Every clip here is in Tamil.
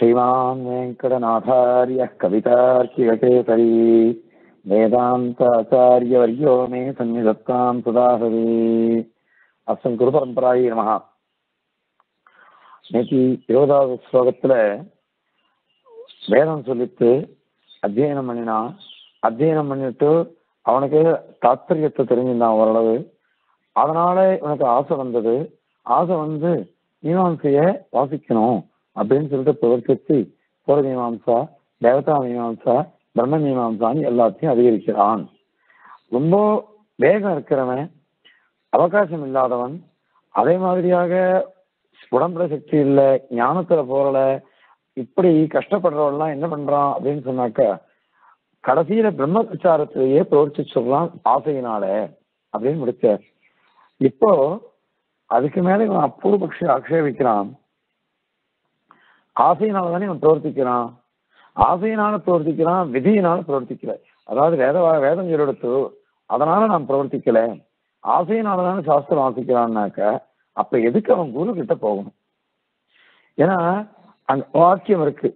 श्रीमान् वेङ्कटनाथार्यः कवितार्किककेसरी वेदान्ताचार्यवर्यो मे सन्निधत्तां सुदाहवे அஸ்தம் குரு பரம்பராயி நமகா இன்னைக்கு இருபதாவது ஸ்லோகத்துல வேதம் சொல்லித்து அத்தியனம் பண்ணினான் அத்தியனம் பண்ணிட்டு அவனுக்கு தாத்பரியத்தை தெரிஞ்சிருந்தான் ஓரளவு அதனால இவனுக்கு ஆசை வந்தது ஆசை வந்து மீமாம்சைய வாசிக்கணும் அப்படின்னு சொல்லிட்டு பிரவர்த்தித்து பூர மீமாம்சா தேவதா மீமாம்சா பிரம்ம மீமாம்சான்னு எல்லாத்தையும் அதிகரிக்கிறான். ரொம்ப வேகம் இருக்கிறவன் அவகாசம் இல்லாதவன் அதே மாதிரியாக உடம்புல சக்தி இல்லை ஞானத்துல போறல இப்படி கஷ்டப்படுறவெல்லாம் என்ன பண்றான் அப்படின்னு சொன்னாக்கா கடைசியில பிரம்ம பிரச்சாரத்திலேயே பிரவர்த்தி சொல்றான் ஆசையினால அப்படின்னு முடிச்சார். இப்போ அதுக்கு மேல இவன் அப்பூர்வபக்ஷி ஆக்ஷேபிக்கிறான். ஆசையினால தானே இவன் பிரவர்த்திக்கிறான். ஆசையினால பிரவர்த்திக்கிறான் விதியினால பிரவர்த்திக்கல. அதாவது வேத வேதம் எடுத்து அதனால நான் பிரவர்த்திக்கல. ஆசையினால தானே சாஸ்திரம் வாசிக்கிறான்னாக்க அப்ப எதுக்கு அவன் குரு கிட்ட போகணும்? ஏன்னா அங்க வாக்கியம் இருக்கு.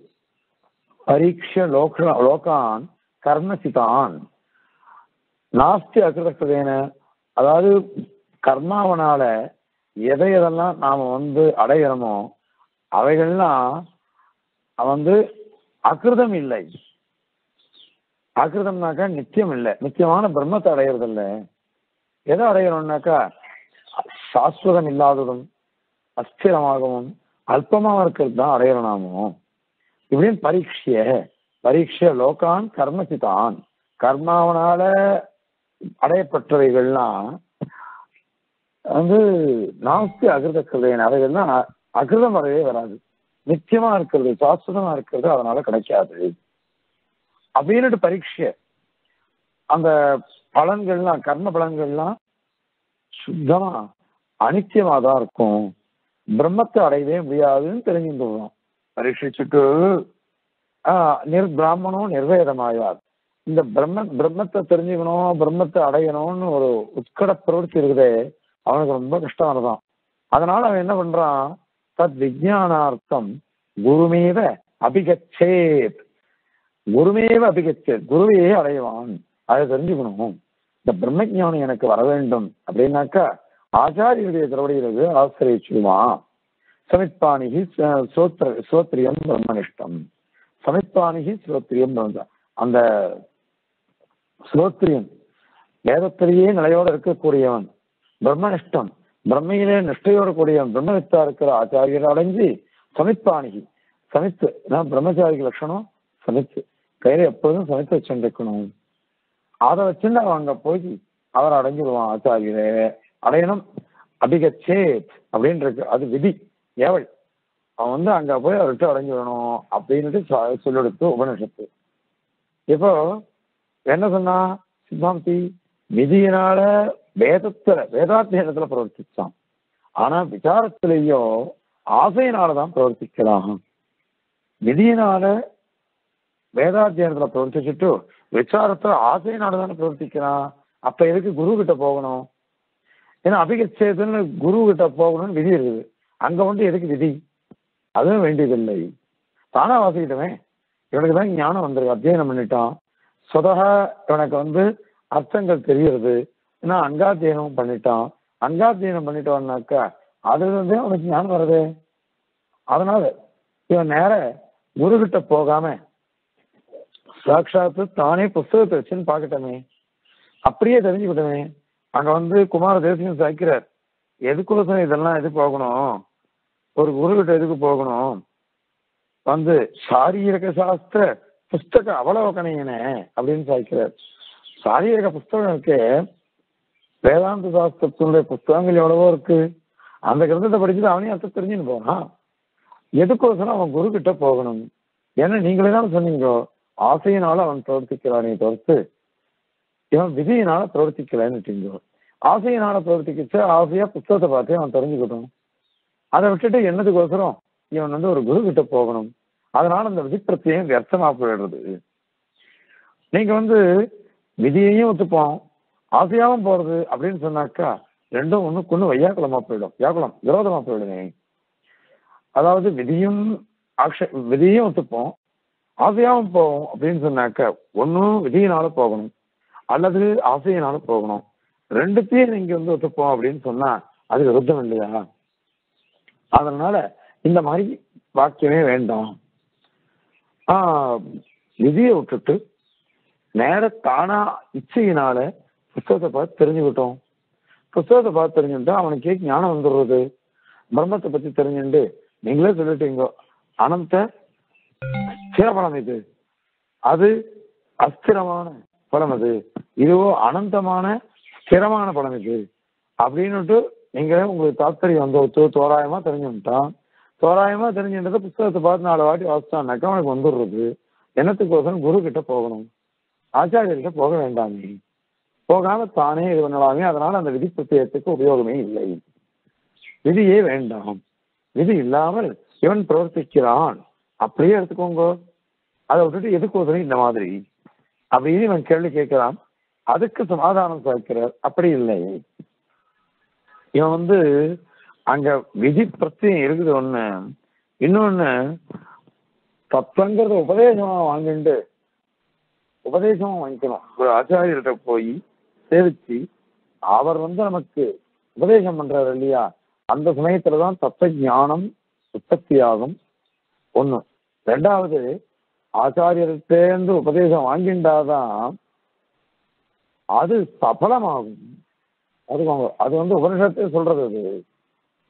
பரீட்ச லோக லோகான் கர்மசிதான் நாஸ்தி அகிருதேன அதாவது கர்மாவனால எதை எதெல்லாம் நாம வந்து அடையிறோமோ அவைகள்லாம் வந்து அகிருதம் இல்லை. அகிருதம்னாக்கா நித்தியம் இல்லை. நித்தியமான பிரம்மத்தை அடையிறது இல்லை எதை அடையணும்னாக்கா சாஸ்வதம் இல்லாததும் அஸ்திரமாகவும் அல்பமாக இருக்கிறது தான் அடையிறோம் இப்படின்னு பரீட்சைய பரீட்சை லோகான் கர்மசிதான் கர்மாவனால அடையப்பட்டவைகள்லாம் வந்து நாஸ்தி அகிருத கிருதையின் அவைகள்லாம் அகிருதம் வரவே வராது. நித்தியமா இருக்கிறது சாஸ்வதமா இருக்கிறது அதனால கிடைக்காது. அப்படின்னு பரீட்சை. அந்த பலன்கள்லாம் கர்ம பலன்கள்லாம் சுத்தமா அனித்தியமா தான் இருக்கும். பிரம்மத்தை அடையவே முடியாதுன்னு தெரிஞ்சுட்டு பரீட்சிச்சுட்டு நிர் பிராமணம் நிர்வேதமாயார் இந்த பிரம்ம பிரம்மத்தை தெரிஞ்சுக்கணும் பிரம்மத்தை அடையணும்னு ஒரு உட்கட பிரவர்த்தி இருக்குதே அவனுக்கு ரொம்ப கஷ்டம் அதனால அவன் என்ன பண்றான்? தத் விஜயானார்த்தம் குருமேவ அபிகச்சேத். குருமேவ அபிகச்சேத் குருவையே அடைவான். அதை தெரிஞ்சுக்கணும். இந்த பிரம்மஜானம் எனக்கு வர வேண்டும். அப்படின்னாக்கா ஆச்சாரியருடைய திருவடிகளுக்கு ஆசிரியச்சுடுவான் சமித்பாணிகி சோத்ர சோத்திரியம் பிரம்மனிஷ்டம். சமித்பாணிகி ஸ்ரோத்ரியம் அந்த ஸ்ரோத்திரியம் வேதத்திலேயே நிலையோடு இருக்கக்கூடியவன் பிரம்மனிஷ்டம். பிரம்மையிலே நிஷ்டையோடு கூடிய பிரம்மவித்தா இருக்கிற ஆச்சாரியர் அடைஞ்சு சமித்பாணிகி. சமித்து நான் பிரம்மச்சாரிக்கு லட்சணம்? சமித்து. கையில எப்பொழுதும் சமித்து வச்சுருக்கணும். அதை வச்சுட்டு அவன் அங்க போய் அவர் அடைஞ்சிடுவான் ஆச்சாரியரே. அடையணும். அபிகச்சேத் அப்படின்னு இருக்கு அது விதி ஏவல். அவன் வந்து அங்க போய் அவர்கிட்ட அடைஞ்சிடணும் அப்படின்ட்டு சொல்லெடுத்து உபனிஷத்து இப்போ என்ன சொன்னா சித்தாந்தி விதியினால வேதத்துல வேதாத்தியனத்துல பிரவர்த்திச்சான். ஆனா விசாரத்திலேயோ ஆசையினாலதான் பிரவர்த்திக்கலாம் விதியினால வேதாத்தியனத்துல பிரவர்த்திச்சுட்டு விசாரத்துல ஆசையினால தானே பிரவர்த்திக்கிறான். அப்ப எதுக்கு குரு கிட்ட போகணும்? ஏன்னா அபிகச்சேதுன்னு குரு கிட்ட போகணும்னு விதி இருக்குது. அங்க வந்து எதுக்கு விதி? அதுவும் வேண்டியதில்லை. தானா வாசிக்கிட்டவன் இவனுக்கு தான் ஞானம் வந்திருக்கு. அத்தியனம் பண்ணிட்டான். சொதக இவனுக்கு வந்து அர்த்தங்கள் தெரிகிறது. ஏன்னா அங்காத்தியனம் பண்ணிட்டான். அங்காத்தியனம் பண்ணிட்டோம்னாக்கா அதுல இருந்தே அவனுக்கு ஞானம் வருது அதனால இவன் நேர குருகிட்ட போகாம சாட்சாத்து தானே புஸ்தகத்தை வச்சுன்னு பார்க்கட்டமே. அப்படியே தெரிஞ்சுக்கிட்டமே அங்க வந்து குமார தேசியம் சாய்க்கிறார். எதுக்கோசம் இதெல்லாம் எது போகணும்? ஒரு குருகிட்ட எதுக்கு போகணும்? வந்து சாரீரக சாஸ்திர புஸ்தக அவலோகனையனே அப்படின்னு சாய்க்கிறார். சாரீரக புஸ்தகம் இருக்கு வேதாந்த சாஸ்திரத்தினுடைய புஸ்தகங்கள் எவ்வளவோ இருக்கு. அந்த கிரந்தத்தை படிச்சுட்டு அவனையும் அர்த்தம் தெரிஞ்சுன்னு போனான் எதுக்கோசரம் அவன் குரு கிட்ட போகணும்? ஏன்னா நீங்களே தான் சொன்னீங்க ஆசையினால அவன் பிரவர்த்திக்கிறானே தவிர்த்து இவன் விதியினால பிரவர்த்திக்கலன்னு ஆசையினால பிரவர்த்திக்கிச்சு ஆசையா புத்தகத்தை பார்த்து அவன் தெரிஞ்சுக்கட்டும். அதை விட்டுட்டு என்னதுக்கோசரம் இவன் வந்து ஒரு குரு கிட்ட போகணும். அதனால அந்த விதிப்பிரத்தியம் வியர்த்தமா போயிடுறது. நீங்க வந்து விதியையும் ஒத்துப்போம். ஆசையாவும் போறது அப்படின்னு சொன்னாக்கா ரெண்டும் ஒண்ணுக்கு ஒண்ணு வையாக்குளமா போயிடும். வியாக்குளம் விரோதமா போயிடுமே. அதாவது விதியும் ஆக்ஷ விதியும் ஒத்துப்போம். ஆசையாவும் போவோம் அப்படின்னு சொன்னாக்க ஒன்றும் விதியினால போகணும். அல்லது ஆசையினால போகணும். ரெண்டுத்தையும் நீங்க வந்து ஒத்துப்போம் அப்படின்னு சொன்னா அது விருத்தம் இல்லையா? அதனால இந்த மாதிரி வாக்கியமே வேண்டாம். விதியை விட்டுட்டு நேர தானா இச்சையினால புஸ்தகத்தை பார்த்து தெரிஞ்சுக்கிட்டோம். புஸ்தகத்தை பார்த்து தெரிஞ்சுட்டா அவனுக்கே ஞானம் வந்துடுறது. பிரம்மத்தை பத்தி தெரிஞ்சுட்டு நீங்களே சொல்லிட்டீங்க. அனந்த ஸ்திரபலம் இது. அது அஸ்திரமான படம் அது. இதுவோ அனந்தமான ஸ்திரமான படம் இது. அப்படின்னுட்டு நீங்களே உங்களுக்கு தாத்பரியம் வந்த தோராயமா தெரிஞ்சுட்டான் தோராயமா தெரிஞ்சுன்றத புஸ்தகத்தை பார்த்து நாலு வாட்டி வாசிச்சான்னாக்கா அவனுக்கு வந்துடுறது. என்னத்துக்கோசரம் குரு கிட்ட போகணும். ஆச்சாரியர்கிட்ட போக வேண்டாமே போகாம தானே இது பண்ணலாமே அதனால அந்த விதி பிரத்யேகத்துக்கு உபயோகமே இல்லை. விதியே வேண்டாம். விதி இல்லாமல் இவன் பிரவர்த்திக்கிறான். அப்படியே எடுத்துக்கோங்க. அதை விட்டுட்டு எதுக்கோசரம் இந்த மாதிரி? அப்படின்னு இவன் கேள்வி கேட்கிறான். அதுக்கு சமாதானம் சாய்க்கிறார். அப்படி இல்லை. இவன் வந்து அங்க விதி பிரச்சனை இருக்குது ஒண்ணு. இன்னொன்னு தத்துவங்கிறத உபதேசமா வாங்கிட்டு உபதேசமா வாங்கிக்கணும். ஒரு ஆச்சாரியர்கிட்ட போய் சேவிச்சு அவர் வந்து நமக்கு உபதேசம் பண்றாரு இல்லையா? அந்த சமயத்துலதான் தத்த ஞானம் உற்பத்தியாகும். ஒண்ணு. ரெண்டாவது ஆச்சாரியர்கிட்டேந்து உபதேசம் வாங்கிண்டாதான் அது சபலமாகும். அது அது வந்து உபனிஷத்தை சொல்றது அது.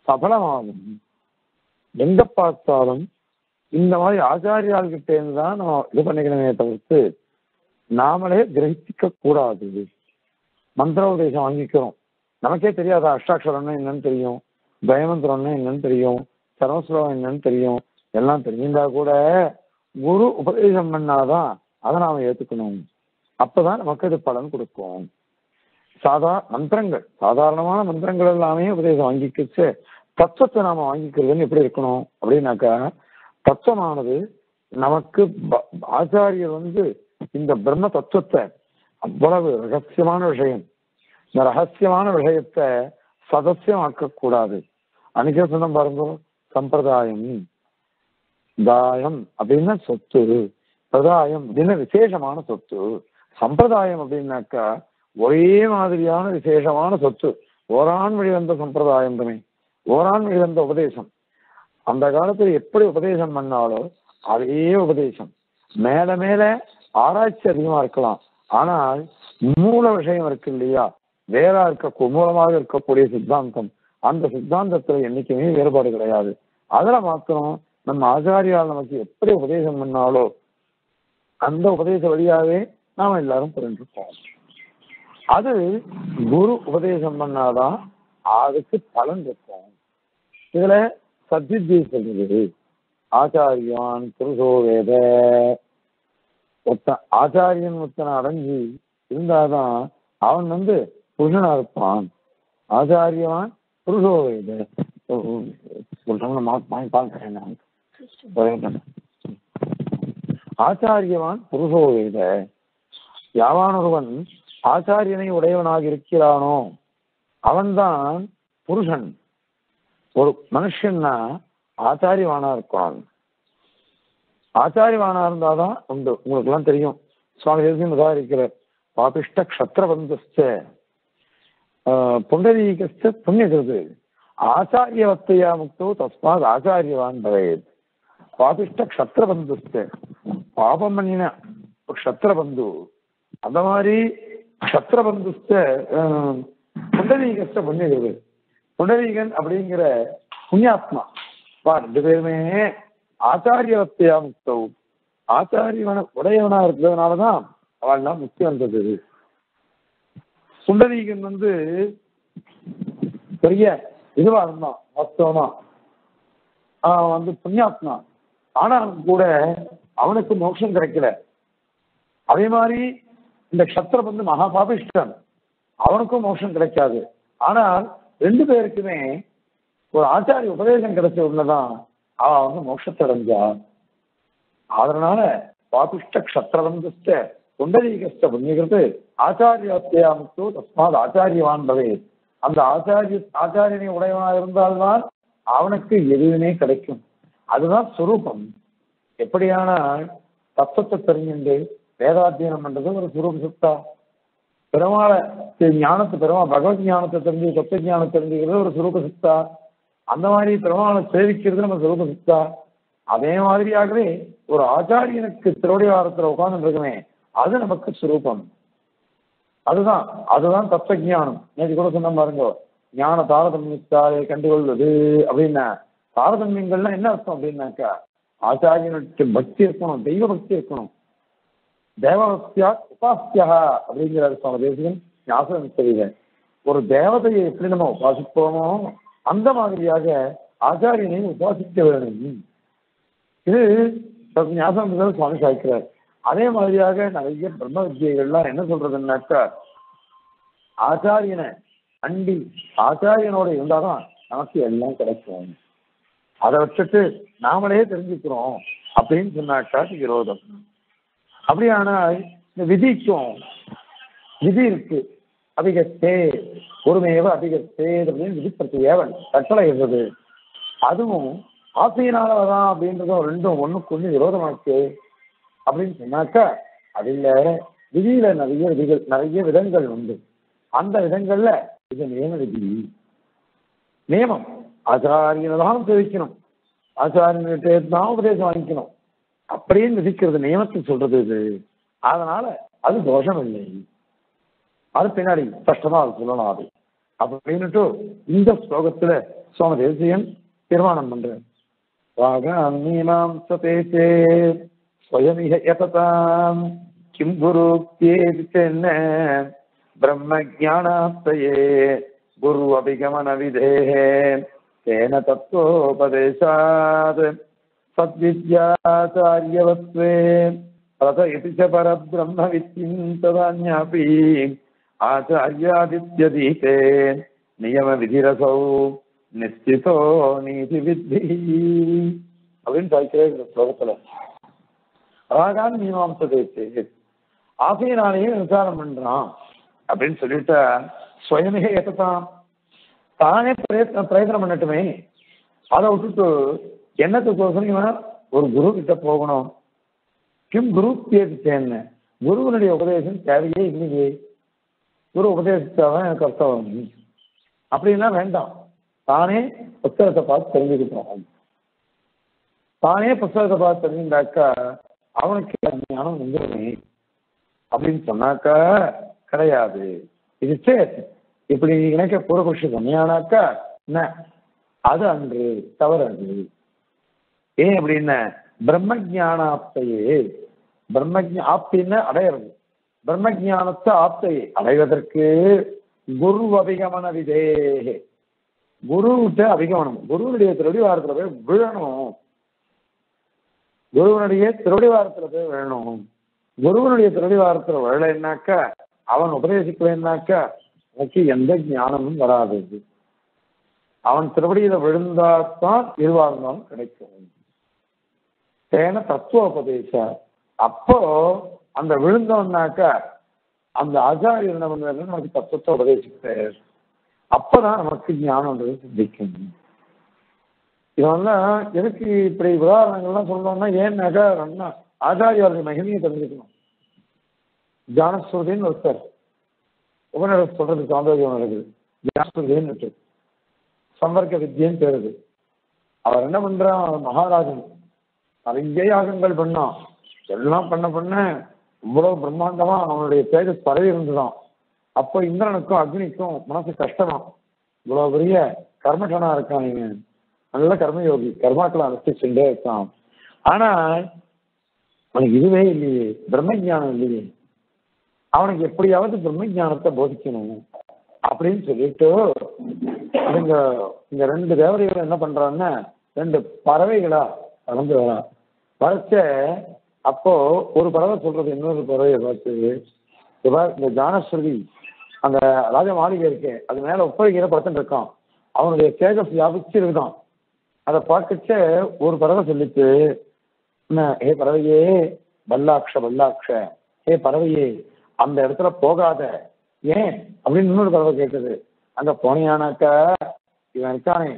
சபலமாகும். எங்க பார்த்தாலும் இந்த மாதிரி ஆச்சாரியாள்கிட்டேருந்து தான் நம்ம இது பண்ணிக்கணுமே தவிர்த்து நாமளே கிரகிக்க கூடாது மந்திர உபதேசம் வாங்கிக்கிறோம். நமக்கே தெரியாத அஷ்டாட்சரம்னா என்னன்னு தெரியும் பயமந்திரம்னா என்னன்னு தெரியும் சரவஸ்லோகம் என்னன்னு தெரியும் எல்லாம் தெரிஞ்சிருந்தா கூட குரு உபதேசம் பண்ணாதான் அதை நாம ஏத்துக்கணும். அப்பதான் நமக்கு அது பலன் கொடுக்கும். சாதா மந்திரங்கள் சாதாரணமான மந்திரங்கள் எல்லாமே உபதேசம் வாங்கிக்கிச்சு. தத்துவத்தை நாம வாங்கிக்கிறதுன்னு எப்படி இருக்கணும்? அப்படின்னாக்கா தத்துவமானது நமக்கு ப- ஆச்சாரியர் வந்து இந்த பிரம்ம தத்துவத்தை அவ்வளவு ரகசியமான விஷயம். இந்த ரகசியமான விஷயத்தை சதசியமாக்க கூடாது அன்னைக்கே சொன்ன பாருங்க சம்பிரதாயம். தாயம் அப்படின்னா சொத்து. பிரதாயம் அப்படின்னா விசேஷமான சொத்து. சம்பிரதாயம் அப்படின்னாக்கா ஒரே மாதிரியான விசேஷமான சொத்து. ஓரான் வழி வந்த சம்பிரதாயம் தானே. ஓரான் வழி வந்த உபதேசம். அந்த காலத்துல எப்படி உபதேசம் பண்ணாலோ அதே உபதேசம். மேல மேல ஆராய்ச்சி அதிகமா இருக்கலாம். ஆனால் மூல விஷயம் இருக்கு இல்லையா? வேறா இருக்க மூலமாக இருக்கக்கூடிய சித்தாந்தம். அந்த சித்தாந்தத்துல என்னைக்குமே வேறுபாடு கிடையாது. அதுல மாத்திரம் நம்ம ஆச்சாரியால் நமக்கு எப்படி உபதேசம் பண்ணாலோ அந்த உபதேச வழியாவே நாம எல்லாரும் புரிஞ்சுப்போம். அது குரு உபதேசம் பண்ணாதான் அதுக்கு பலன் இருக்கும். இதுல சத்வித்யை சொல்றது. ஆச்சாரியான் புருஷோ வேத ஆச்சாரியன் ஒருத்தனை அடைஞ்சு இருந்தாதான் அவன் வந்து புருஷனா இருப்பான். ஆச்சாரியவான் புருஷோ இது பார்க்கிறேன் ஆச்சாரியவான் புருஷோ வேத யாவானொருவன் ஆச்சாரியனை உடையவனாக இருக்கிறானோ அவன்தான் புருஷன். ஒரு மனுஷன்னா ஆச்சாரியவானா இருக்கான் ஆச்சார்யமானா இருந்தால் தான் உண்டு. உங்களுக்கு எல்லாம் தெரியும். சுவாமி தேசியம் உதாரிக்கிறார் பாபிஷ்ட க்ஷத்ரபந்தஸ்த புண்டரீகஸ்த புண்ணியகிருது. ஆச்சாரியவத்தையா முக்தோ தஸ்மாத் ஆச்சாரியவான் பவேத். பாபிஷ்ட க்ஷத்ரபந்துஸ்த பாபம் பண்ணின அந்த மாதிரி க்ஷத்ரபந்துஸ்த புண்டரீகஸ்த புண்ணியகிருது. புண்டரீகன் அப்படிங்கிற புண்ணியாத்மா பா ரெண்டு பேருமே ஆச்சாரியவத்தையா முக்தௌ ஆச்சாரியவன உடையவனா இருக்கிறதுனாலதான் அவள்லாம் முக்தி வந்தது. சுண்டரீகன் வந்து பெரிய இதுவா இருந்தான் மொத்தமா அவன் வந்து புண்ணியாத்மா. ஆனாலும் கூட அவனுக்கு மோட்சம் கிடைக்கல. அதே மாதிரி இந்த க்ஷத்திரம் வந்து மகா பாபிஷ்டன் அவனுக்கும் மோட்சம் கிடைக்காது. ஆனால் ரெண்டு பேருக்குமே ஒரு ஆச்சாரிய உபதேசம் கிடைச்ச உடனேதான் அவன் வந்து மோட்சத்தை அடைஞ்சான் அதனால பாபிஷ்ட க்ஷத்திரவந்தஸ்த புண்டரீகஸ்த புண்ணியகிறது ஆச்சாரியாத்தியா முக்தோ தஸ்மாத் ஆச்சாரியவான் பவே. அந்த ஆச்சாரிய ஆச்சாரியனை உடையவனா இருந்தால்தான் அவனுக்கு எதுவுமே கிடைக்கும். அதுதான் சுரூபம். எப்படியான தத்துவத்தை தெரிஞ்சுண்டு வேதாத்தியனம் பண்றது ஒரு சுரூப சுத்தா. பெருமாளை ஞானத்தை பெருமாள் பகவத் ஞானத்தை தெரிஞ்சு தத்துவ ஞானத்தை தெரிஞ்சுக்கிறது ஒரு சுரூப சுத்தா. அந்த மாதிரி பெருமாளை சேவிக்கிறது நம்ம சிறப்பு சித்தா அதே மாதிரியாகவே ஒரு ஆச்சாரியனுக்கு திருவடிவாரத்துல உட்கார்ந்து இருக்குமே அது நமக்கு சுரூபம். அதுதான் அதுதான் தத்துவ ஞானம் நேற்று கூட சொன்ன பாருங்க ஞான தாரதமியத்தாலே கண்டுகொள்வது அப்படின்னா தாரதமியங்கள்லாம் என்ன அர்த்தம் அப்படின்னாக்கா ஆச்சாரியனுக்கு பக்தி இருக்கணும் தெய்வ பக்தி இருக்கணும். தேவபக்தியா உபாசியா அப்படிங்கிற அர்த்தம் தேசியம் ஞாபகம் தெரியுது ஒரு தேவதையை எப்படி நம்ம உபாசிப்போமோ அந்த மாதிரியாக ஆச்சாரியனை உபாசிக்க வேண்டும் இது ஞாபகம் சுவாமி சாய்க்கிறார் அதே மாதிரியாக நிறைய பிரம்ம வித்தியைகள்லாம் என்ன சொல்றதுன்னாக்கா ஆச்சாரியனை அண்டி ஆச்சாரியனோட இருந்தாதான் நமக்கு எல்லாம் கிடைக்கும். அதை வச்சுட்டு நாமளே தெரிஞ்சுக்கிறோம் அப்படின்னு சொன்னாக்கா விரோதம். அப்படியானால் இந்த விதிக்கும் விதி இருக்கு. அதிகத்தே ஒருமையவ அதிகத்தே அப்படின்னு ஏவல் கட்டளை இருந்தது அதுவும் ஆசையினால வரான் அப்படின்றதும் ரெண்டும் ஒண்ணுக்கு ஒண்ணு விரோதமாச்சு அப்படின்னு சொன்னாக்கா அது இல்ல விதியில நிறைய விதிகள் நிறைய விதங்கள் உண்டு. அந்த விதங்கள்ல இது நியம விதி. நியமம். ஆச்சாரியனை தான் தெரிவிக்கணும் ஆச்சாரியன்கிட்ட தான் உபதேசம் வாங்கிக்கணும். அப்படின்னு விதிக்கிறது நியமத்தை சொல்றது இது. அதனால அது தோஷம் இல்லை அது பின்னாடி ஸ்பஷ்டமா அது சொல்லணும் அது. அப்படின்னுட்டு இந்த ஸ்லோகத்துல சுவாமி தேசியன் தீர்மானம் பண்றேன் ராகான் மீமாம்சதே தே ஸ்வயமிக யததாம் கிம் குருக்தியே தென்ன பிரம்ம ஜானாப்தயே குரு அபிகமன விதேஹ தேன தத்துவோபதேசாத் சத்வித்யாச்சாரியவத்வே பரபிரம்ம வித்தின் ததான்யாபி आचार्यादित्यदीते नियमविधिरसौ நிச்சிதோ நீதி வித்தி அப்படின்னு சொல்லிக்கிறேன் இந்த ஸ்லோகத்துல ராகான் மீமாம்ச தேச்சு ஆசையினாலேயே விசாரம் பண்றான் அப்படின்னு சொல்லிட்டு சுயமிக எத்தான் தானே பிரயத்ன பிரயத்தனம் பண்ணட்டுமே அதை விட்டுட்டு என்னத்துக்கோசரம் இவன் ஒரு குரு கிட்ட போகணும் கிம் குரு தேர்ந்தேன்னு குருவனுடைய உபதேசம் தேவையே இல்லையே குரு உபதேசித்தாதான் எனக்கு அர்த்தம் அப்படின்னா வேண்டாம். தானே புத்தகத்தை பார்த்து தெரிஞ்சுக்கிட்டோம். தானே புத்தகத்தை பார்த்து தெரிஞ்சுட்டாக்கா அவனுக்கு ஞானம் வந்துடுமே. அப்படின்னு சொன்னாக்கா கிடையாது. இது சரி இப்படி நினைக்க பூர்வபக்ஷி சொன்னியானாக்கா என்ன? அது அன்று தவறு அது ஏன் அப்படின்னா பிரம்ம ஜானாப்தையே பிரம்ம ஆப்தின்னு அடையிறது. பிரம்ம ஜானத்தை ஆப்தையை அடைவதற்கு குரு அபிகமன விதேகே குருவிட்ட அபிகமனம் குருவனுடைய திருடிவாரத்துல போய் விழணும். குருவனுடைய திருடிவாரத்துல போய் விழணும். குருவனுடைய திருடிவாரத்துல விழலைன்னாக்க அவன் உபதேசிக்கலைன்னாக்க எனக்கு எந்த ஞானமும் வராது. அவன் திருவடியில விழுந்தாத்தான் இருவாழ்ந்தாலும் கிடைக்கும். தேன தத்துவோபதேச. அப்போ அந்த விழுந்தோம்னாக்கா அந்த ஆச்சாரியர் என்ன பண்ணுவாரு நமக்கு தத்துவத்தை உபதேசிக்கிறார். அப்பதான் நமக்கு ஞானம்ன்றது சிந்திக்கும். இதெல்லாம் எதுக்கு இப்படி உதாரணங்கள்லாம் சொல்லணும்னா ஏன்னாக்கா நல்லா ஆச்சாரியாருடைய மகிமையை தெரிஞ்சுக்கணும். ஜானஸ்வதின்னு ஒருத்தர் உபநிடம் சொல்றது சாந்தோகியம் இருக்குது ஜானஸ்வதின்னு சம்பர்க்க வித்தியன்னு பேருது அவர் என்ன பண்றான் மகாராஜன் நிறைய யாகங்கள் பண்ணான். எல்லாம் பண்ண பண்ண இவ்வளவு பிரம்மாண்டமா அவனுடைய தேஜஸ் பரவி இருந்துதான் அப்போ இந்திரனுக்கும் அக்னிக்கும் மனசு கஷ்டமா? இவ்வளவு பெரிய கர்மட்டனா இருக்கான் இவன். நல்ல கர்மயோகி கர்மாக்களை அனுஷ்டிச்சுட்டே இருக்கான். ஆனா அவனுக்கு இதுவே இல்லையே பிரம்ம ஜானம் இல்லையே. அவனுக்கு எப்படியாவது பிரம்ம ஜானத்தை போதிக்கணும் அப்படின்னு சொல்லிட்டு இவங்க இந்த ரெண்டு தேவதைகள் என்ன பண்றாங்கன்னா ரெண்டு பறவைகளா பறந்து வரா பறச்ச அப்போ ஒரு பறவை சொல்றது இன்னொரு பறவையை பார்த்து இந்த ஜானஸ்வரி அந்த ராஜ மாளிகை இருக்கு அது மேல உப்பரிக்கிற படுத்துட்டு இருக்கான். அவனுடைய தேஜஸ் வியாபிச்சு இருக்கான் அதை பார்க்கச்ச ஒரு பறவை சொல்லிச்சு என்ன ஏ பறவையே பல்லாட்ச பல்லாட்ச ஏ பறவையே அந்த இடத்துல போகாத. ஏன்? அப்படின்னு இன்னொரு பறவை கேட்டது. அங்க போனியானாக்கா இவன் இருக்கானே.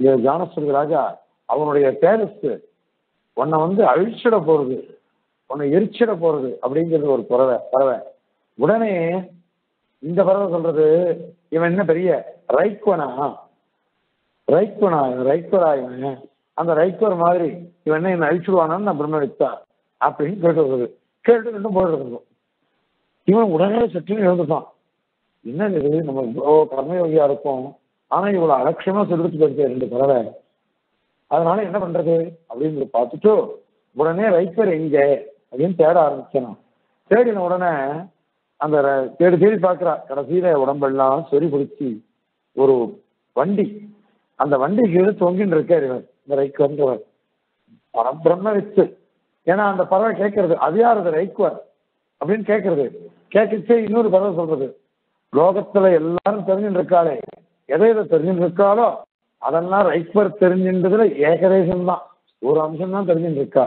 இந்த ஜானஸ்வரி ராஜா அவனுடைய தேஜஸ் உன்னை வந்து அழிச்சிட போறது உன்னை எரிச்சிட போறது அப்படிங்கிறது ஒரு பறவை பறவை. உடனே இந்த பறவை சொல்றது இவன் என்ன பெரிய ரைக்வனா ரைக்வனா ரைக்வரா இவன் அந்த ரைக்வர் மாதிரி இவன் என்ன என்ன அழிச்சுடுவானான்னு நான் பிரம்மவித்தா அப்படின்னு கேட்டு வருது கேட்டு ரெண்டும் போயிட்டு இவன் உடனே சற்றுன்னு எழுந்துட்டான். என்ன இது? நம்ம இவ்வளோ கர்மயோகியா இருக்கும். ஆனா இவ்வளவு அலட்சியமா சொல்லிட்டு போயிருக்க ரெண்டு பறவை. அதனால என்ன பண்றது? அப்படின்னு பார்த்துட்டு உடனே ரைப்பர் எங்க? அப்படின்னு தேட ஆரம்பிச்சான். தேடின உடனே அந்த தேடி தேடி பார்க்குறா. கடைசியில உடம்பெல்லாம் சொறி பிடிச்சி ஒரு வண்டி. அந்த வண்டி கீழே தொங்கின்னு இருக்காரு இவர். இந்த ரைக்கு வந்தவர். பிரம்ம வச்சு ஏன்னா அந்த பறவை கேட்கறது அது யார் அது ரைக்குவர் அப்படின்னு கேட்கறது. கேட்கச்சே இன்னொரு பறவை சொல்றது. லோகத்துல எல்லாரும் தெரிஞ்சுட்டு இருக்காளே. எதை எதை தெரிஞ்சுட்டு இருக்காளோ அதெல்லாம் ரைக்வர் தெரிஞ்சின்றதுல ஏகதேசம் தான் ஒரு அம்சம் தான் தெரிஞ்சுட்டு இருக்கா.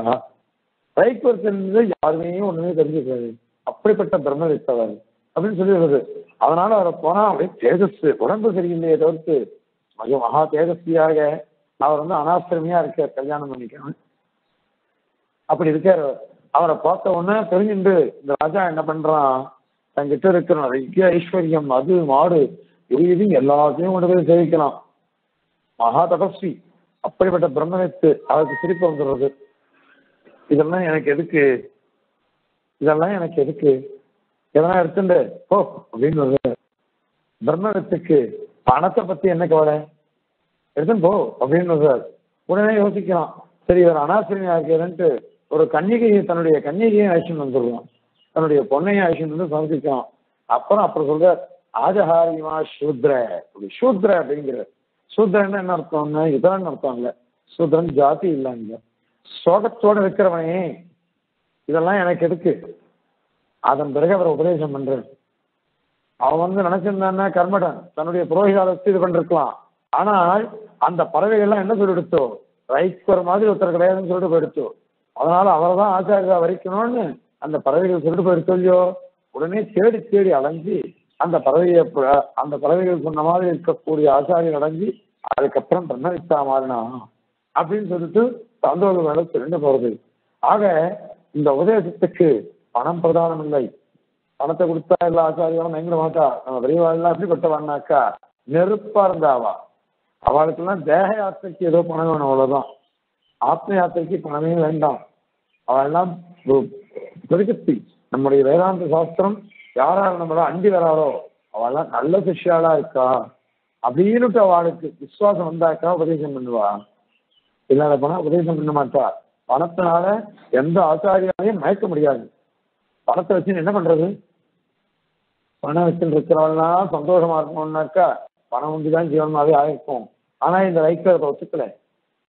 ரைட் தெரிஞ்சது யாருமே ஒண்ணுமே தெரிஞ்சுக்காது அப்படிப்பட்ட பிரம்ம வித்தவர் அப்படின்னு சொல்லி வருது அதனால அவரை போனா அப்படியே தேஜஸ் உடம்பு சரியில்லையே தவிர்த்து மிக மகா தேஜஸ்வியாக. அவர் வந்து அனாசிரமியா இருக்கார் கல்யாணம் பண்ணிக்கணும் அப்படி இருக்கார் அவரை. பார்த்த உடனே தெரிஞ்சுட்டு இந்த ராஜா என்ன பண்றான்? தங்கிட்ட இருக்கிற நிறைய ஐஸ்வர்யம் அது மாடு இது இது எல்லாத்தையும் கொண்டு போய் சேவிக்கலாம். மகா தபஸ்வி. அப்படிப்பட்ட பிரம்மவித்து அவருக்கு சிரிப்பு வந்துடுறது. இதெல்லாம் எனக்கு எதுக்கு? இதெல்லாம் எனக்கு எதுக்கு? இதெல்லாம் எடுத்துட்டு போ அப்படின்னு வருது பிரம்மவித்துக்கு பணத்தை பத்தி என்ன கவலை? எடுத்துன்னு போ அப்படின்னு சார் உடனே யோசிக்கலாம் சரி இவர் அனாசிரியமா இருக்கிறன்ட்டு ஒரு கன்னிகையை தன்னுடைய கன்னிகையை அழைச்சிட்டு வந்துடுவான் தன்னுடைய பொண்ணையும் அழைச்சிட்டு வந்து சமர்ப்பிக்கலாம் அப்புறம் அப்புறம் சொல்ற ஆஜஹாரிமா சூத்ர. அப்படி சூத்ர அப்படிங்கிற சூத்ரன்னு என்ன அர்த்தம்னா இதெல்லாம் அர்த்தம் இல்லை. சூத்ரன் ஜாதி இல்லைங்க. சோகத்தோடு இருக்கிறவனே இதெல்லாம் எனக்கு எதுக்கு? அதன் பிறகு அவர் உபதேசம் பண்றார். அவன் வந்து நினைச்சிருந்தான்னா கர்மடன். தன்னுடைய புரோகிதாலத்தை இது பண்ணிருக்கலாம். ஆனால் அந்த பறவைகள்லாம் என்ன சொல்லிடுத்தோ ரைஸ்வர் மாதிரி ஒருத்தர் கிடையாதுன்னு சொல்லிட்டு போயிடுத்தோ அதனால அவரை தான் ஆச்சாரியா வரைக்கணும்னு அந்த பறவைகள் சொல்லிட்டு போயிடுத்தோ உடனே தேடி தேடி அலைஞ்சு அந்த பறவையை அந்த பறவைகள் சொன்ன மாதிரி இருக்கக்கூடிய ஆச்சாரியர் அடைஞ்சு அதுக்கப்புறம் பிரம்மவித்தா மாறினா அப்படின்னு சொல்லிட்டு சந்தோஷம் வேலை திரண்டு போறது. ஆக இந்த உபதேசத்துக்கு பணம் பிரதானம் இல்லை. பணத்தை கொடுத்தா எல்லா ஆச்சாரியாலும் பயங்கர மாட்டா நம்ம பெரியவாள்லாம் எப்படிப்பட்டவான்னாக்கா நெருப்பா இருந்தாவா அவளுக்கெல்லாம் தேக யாத்திரைக்கு ஏதோ பணம் வேணும் அவ்வளவுதான். ஆத்ம யாத்திரைக்கு பணமே வேண்டாம். அவெல்லாம் ஒரு பிரகத்தி நம்முடைய வேதாந்த சாஸ்திரம் யாரால் நம்மள அண்டி வராரோ அவெல்லாம் நல்ல சிஷ்யாளா இருக்கா? அப்படின்னுட்டு அவளுக்கு விசுவாசம் வந்தாக்கா உபதேசம் பண்ணுவா. இல்லாத போனா உபதேசம் பண்ண மாட்டா பணத்தினால எந்த ஆச்சாரியாலையும் மயக்க முடியாது. பணத்தை வச்சு என்ன பண்றது? பணம் வச்சுட்டு இருக்கிறவெல்லாம் சந்தோஷமா இருக்கணும்னாக்கா பணம் உண்டுதான் ஜீவனமாவே ஆயிருக்கும். ஆனா இந்த ரைக்கர் ஒத்துக்கல.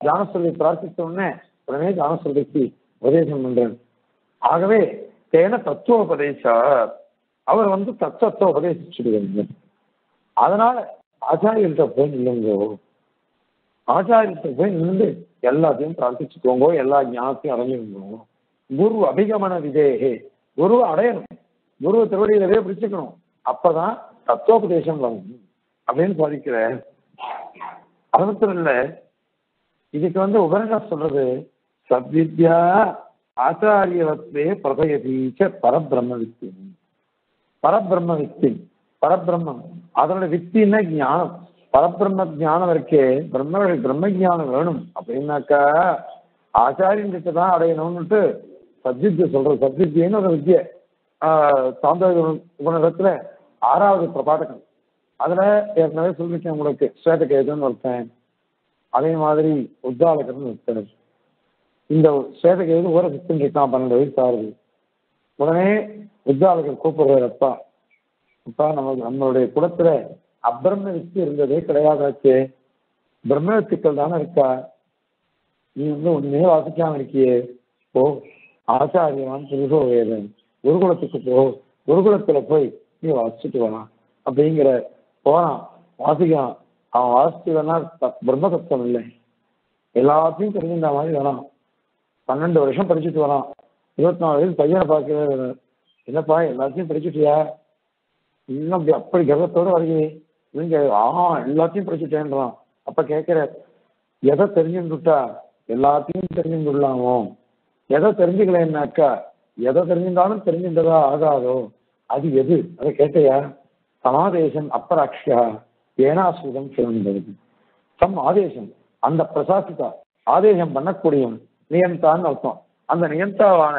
ஜானஸ்வதி பிரார்த்தித்த உடனே உடனே ஜானஸ்வதிக்கு உபதேசம் பண்றேன் ஆகவே தேன தத்துவோபதேசார் அவர் வந்து தத்துவத்தை உபதேசிச்சுடுவாங்க அதனால ஆச்சாரியர்கிட்ட போய் நில்லுங்கோ. ஆச்சாரியத்தை போய் நின்று எல்லாத்தையும் பிரார்த்திச்சுக்கோங்க எல்லா ஞானத்தையும் அடைஞ்சிருங்கோ. குரு அபிகமன விதேகே குருவை அடையணும். குருவை திருவடியிலவே பிடிச்சுக்கணும். அப்பதான் தத்துவோபதேசம் வரும் அப்படின்னு சாதிக்கிற அது மட்டும் இல்லை இதுக்கு வந்து உபரணம் சொல்றது சத்வித்யா ஆச்சாரியவத்வே பிரதயதீச்ச பரபிரம்ம வித்தின் பரபிரம்ம வித்தின் பரபிரம்மம். அதனோட வித்தின்னா ஞானம். பரபிரம்ம ஞானம் இருக்கே பிரம்ம பிரம்ம ஞானம் வேணும் அப்படின்னாக்கா ஆச்சாரியன் கிட்ட தான் அடையணும்னுட்டு சத்வித்யை சொல்ற சத்வித்யன்னு ஒரு வித்திய சாந்த குணத்துல ஆறாவது பிரபாடகம் அதுல ஏற்கனவே சொல்லிருக்கேன் உங்களுக்கு. ஸ்வேதகேதன் ஒருத்தன். அதே மாதிரி உத்தாலகன் ஒருத்தர் இந்த ஸ்வேதகேது ஊர சித்தன் இருக்கான் பன்னெண்டு வயசு ஆறுது உடனே உத்தாலகர் கூப்பிடுறாரு அப்பா. அப்பா நம்ம நம்மளுடைய குலத்துல அப்பிரம்ம வித்து இருந்ததே கிடையாதாச்சே? பிரம்ம வித்துக்கள் தானே இருக்கா? நீ வந்து ஒண்ணுமே வாசிக்காம இருக்கியே. ஓ ஆச்சாரியவான் புருஷோ வேதன் குருகுலத்துக்கு போ. குருகுலத்துல போய் நீ வாசிச்சுட்டு வரலாம் அப்படிங்கிற போறான் வாசிக்கிறான். அவன் வாசிச்சு வேணா த- பிரம்ம தத்துவம் இல்லை. எல்லாத்தையும் தெரிஞ்சிருந்த மாதிரி வேணாம் பன்னெண்டு வருஷம் படிச்சுட்டு வரான். இருபத்தி நாலு வயசு பையனை பார்க்கவே என்னப்பா எல்லாத்தையும் படிச்சுட்டியா? இன்னும் அப்படி அப்படி கர்வத்தோடு வருகிறேன் இவங்க ஆ எல்லாத்தையும் படிச்சுட்டேன்றான். அப்ப கேட்கிற எதை தெரிஞ்சுட்டா எல்லாத்தையும் தெரிஞ்சுக்கொள்ளாமோ எதை தெரிஞ்சுக்கலன்னாக்கா எதை தெரிஞ்சிருந்தாலும் தெரிஞ்சின்றதா ஆகாதோ? அது எது? அதை கேட்டையா சமாதேசம் அப்பராட்சியா ஏனாசூதம் சிறந்தது. சம் ஆதேசம் அந்த பிரசாசிதா ஆதேசம் பண்ணக்கூடிய நியந்தான்னு அர்த்தம். அந்த நியந்தாவான